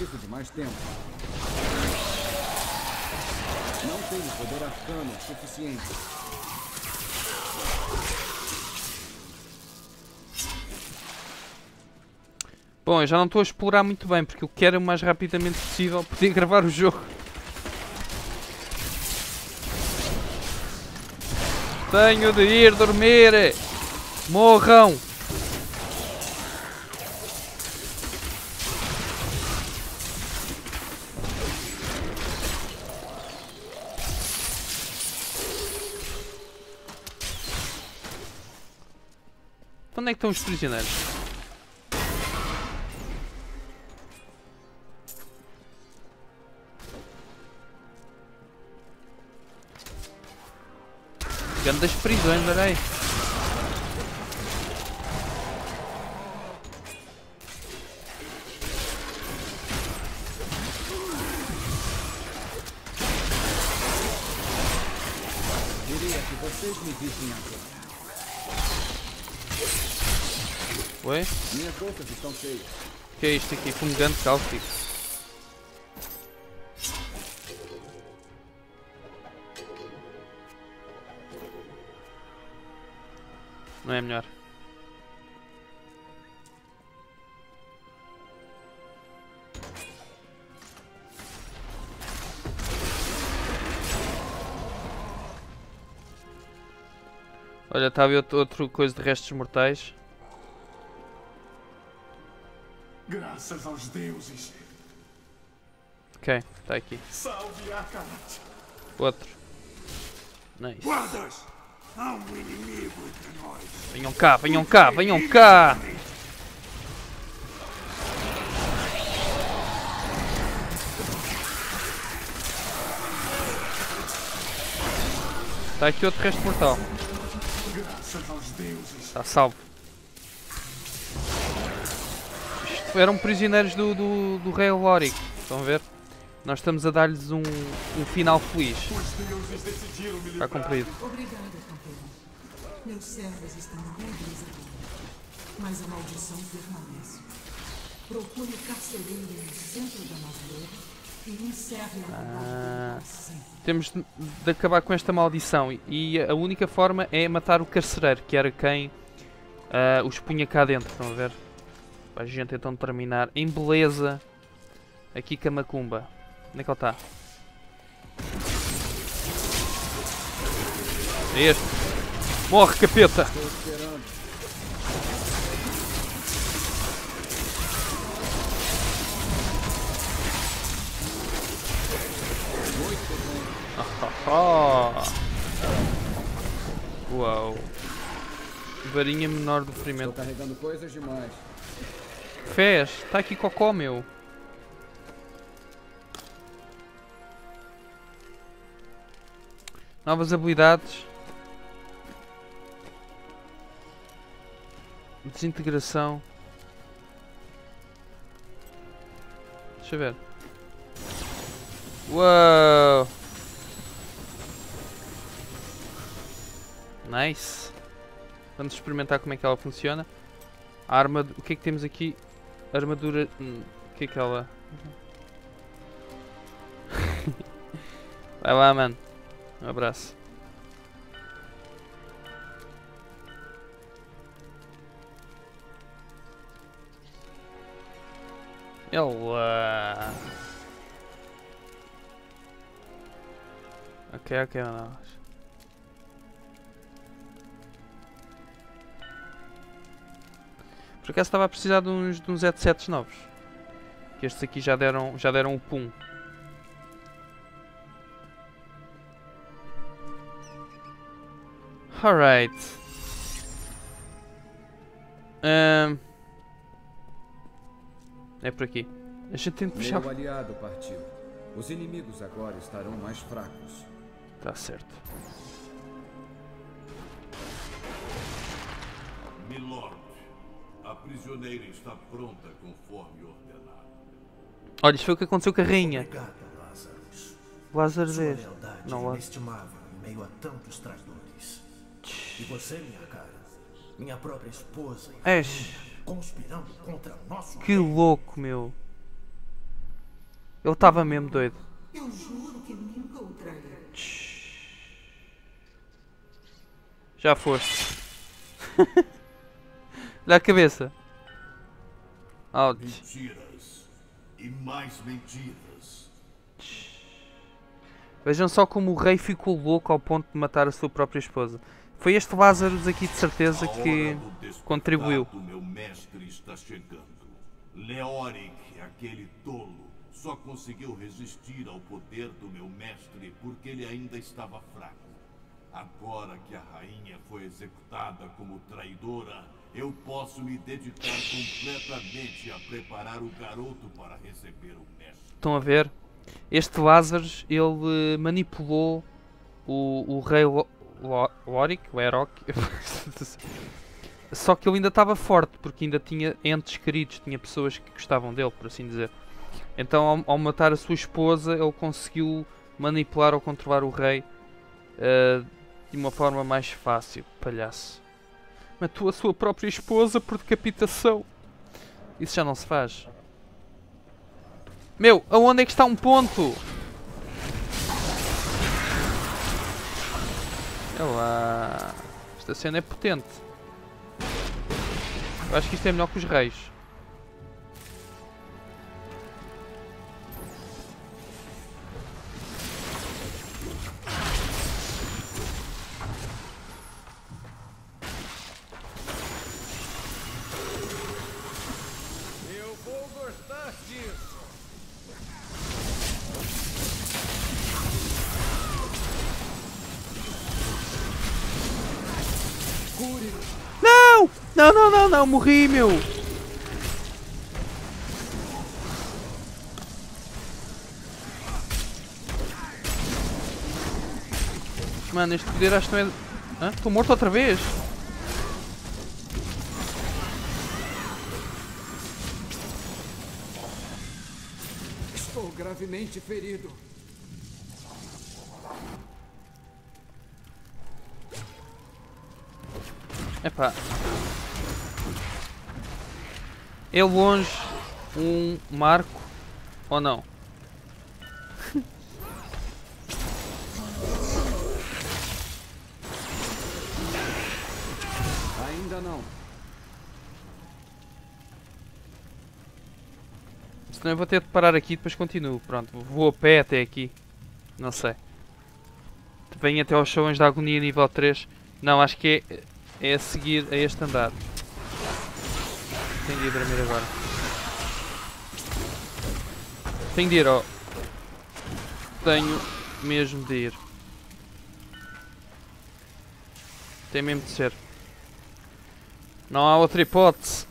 Preciso de mais tempo. Não tenho poder arcano suficiente. Bom, eu já não estou a explorar muito bem, porque eu quero o mais rapidamente possível poder gravar o jogo. Tenho de ir dormir! Morram! Onde é que estão os prisioneiros? Grandes prisões, olha aí. Diria que vocês me vissem agora. Oi? Minhas bolsas estão cheias. O que é isto aqui? Fumegante cáustico. Não é melhor. Olha, está a ver outro coisa de restos mortais. Graças aos deuses. Ok, está aqui. Salve Akarat. Outro. Nice. Guardas! Há um inimigo entre nós. Venham cá, venham cá, venham cá! Está aqui outro resto mortal. Graças aos deuses. Está salvo. Eram prisioneiros do, do, do rei Loric. Estão a ver? Nós estamos a dar-lhes um, um final feliz. Está cumprido. Obrigada, campeão. Meus servos estão livres agora. Mas a maldição permanece. Procure o carcereiro no centro da masmorra e encerre a Ah, temos de, de acabar com esta maldição e a única forma é matar o carcereiro, que era quem ah, os punha cá dentro. Estão a ver? A gente então terminar em beleza aqui com a macumba. Onde é que ele está? É este. Morre, capeta! Estou. Ah, Uau! Varinha menor do Estou ferimento. carregando coisas demais. Fez, está aqui cocó meu. Novas habilidades. Desintegração. Deixa eu ver. Uau! Nice. Vamos experimentar como é que ela funciona. A arma. O que é que temos aqui? Armadura. hum, que é que ela. Vai lá, mano. Um abraço. Ela. Ok, ok, não. Por acaso estava a precisar de uns, de uns headsets novos. Que estes aqui já deram, já deram o pum. Alright. Ahn. É por aqui. A gente tem de puxar. Meu aliado partiu. Os inimigos agora estarão mais fracos. Tá certo. Milord, prisioneira está pronta conforme ordenado. Olha, isto foi o que aconteceu com a rainha. Obrigado, Lazarus. Lázaro Sua 10. lealdade Não, Lázaro. inestimável em meio a tantos traidores. E você, minha cara, minha própria esposa e conspirando contra nosso Que louco, meu. Ele estava mesmo doido. Eu juro que nunca o trairei. Já foste. Dá a cabeça. Ouch. Mentiras. E mais mentiras. Vejam só como o rei ficou louco ao ponto de matar a sua própria esposa. Foi este Lázaro aqui de certeza que contribuiu. Meu mestre está chegando. Leoric, aquele tolo, só conseguiu resistir ao poder do meu mestre porque ele ainda estava fraco. Agora que a rainha foi executada como traidora, eu posso me dedicar completamente a preparar o garoto para receber o mestre. Estão a ver? Este Lázaro, ele eh, manipulou o, o rei Lo- Lo- Loric, o Eroc. Só que ele ainda estava forte, porque ainda tinha entes queridos, tinha pessoas que gostavam dele, por assim dizer. Então, ao, ao matar a sua esposa, ele conseguiu manipular ou controlar o rei eh, de uma forma mais fácil. Palhaço. Matou a sua própria esposa por decapitação. Isso já não se faz. Meu, aonde é que está um ponto? É lá. Esta cena é potente. Eu acho que isto é melhor que os reis. Não! Não, não, não, morri, meu! Mano, este poder acho que não é. Hã? Estou morto outra vez? Estou gravemente ferido. Epá. É longe um marco ou não? Ainda não. Senão eu vou ter de parar aqui e depois continuo. Pronto, vou a pé até aqui. Não sei. Venho até aos chavões da agonia nível 3. Não, acho que é, é a seguir a este andar. Tenho de ir dormir agora. Tenho de ir, ó. Tenho mesmo de ir. Tem mesmo de ser. Não há outra hipótese.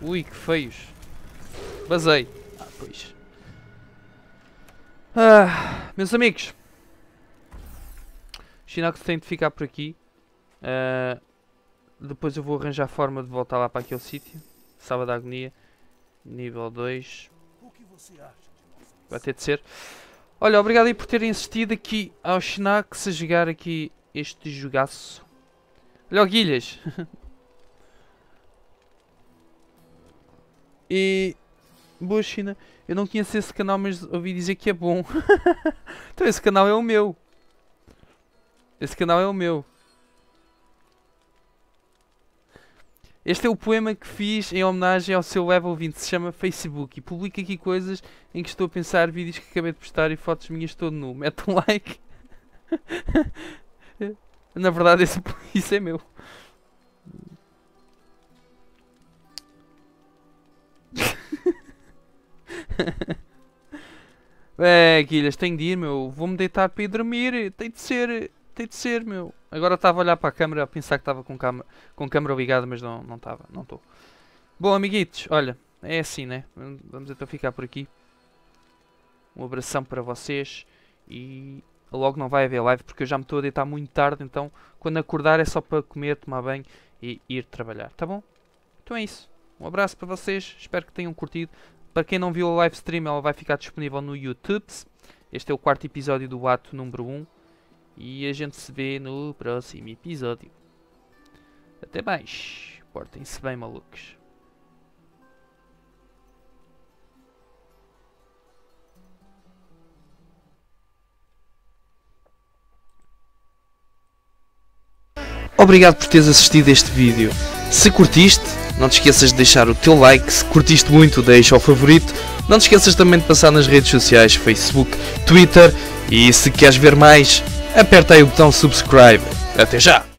Ui, que feios. Basei. Ah, pois. Ah, meus amigos. Shinox tem de ficar por aqui. Uh, depois eu vou arranjar forma de voltar lá para aquele sítio. Sábado da Agonia. Nível 2. Vai ter de ser. Olha, obrigado aí por terem assistido aqui ao Shinax a jogar aqui este jogaço. Olha o Guilhas. e... Boa China. Eu não conheço esse canal, mas ouvi dizer que é bom. então esse canal é o meu. Esse canal é o meu. Este é o poema que fiz em homenagem ao seu level 20, se chama Facebook. E publico aqui coisas em que estou a pensar, vídeos que acabei de postar e fotos minhas todo nu. Mete um like. Na verdade, esse, isso é meu. é, Guilhas, tenho de ir, meu. Vou-me deitar para ir dormir. Tem de ser, tem de ser, meu. Agora estava a olhar para a câmera a pensar que estava com, câmera, com câmera ligada, mas não estava, não estou. Bom, amiguitos, olha, é assim, né? Vamos então ficar por aqui. Um abração para vocês e logo não vai haver live porque eu já me estou a deitar muito tarde, então quando acordar é só para comer, tomar banho e ir trabalhar, tá bom? Então é isso. Um abraço para vocês, espero que tenham curtido. Para quem não viu a live stream, ela vai ficar disponível no YouTube. Este é o quarto episódio do ato número 1. E a gente se vê no próximo episódio. Até mais. Portem-se bem, malucos. Obrigado por teres assistido este vídeo. Se curtiste, não te esqueças de deixar o teu like. Se curtiste muito, deixa o favorito. Não te esqueças também de passar nas redes sociais, Facebook, Twitter. E se queres ver mais, aperta aí o botão subscribe. Até já!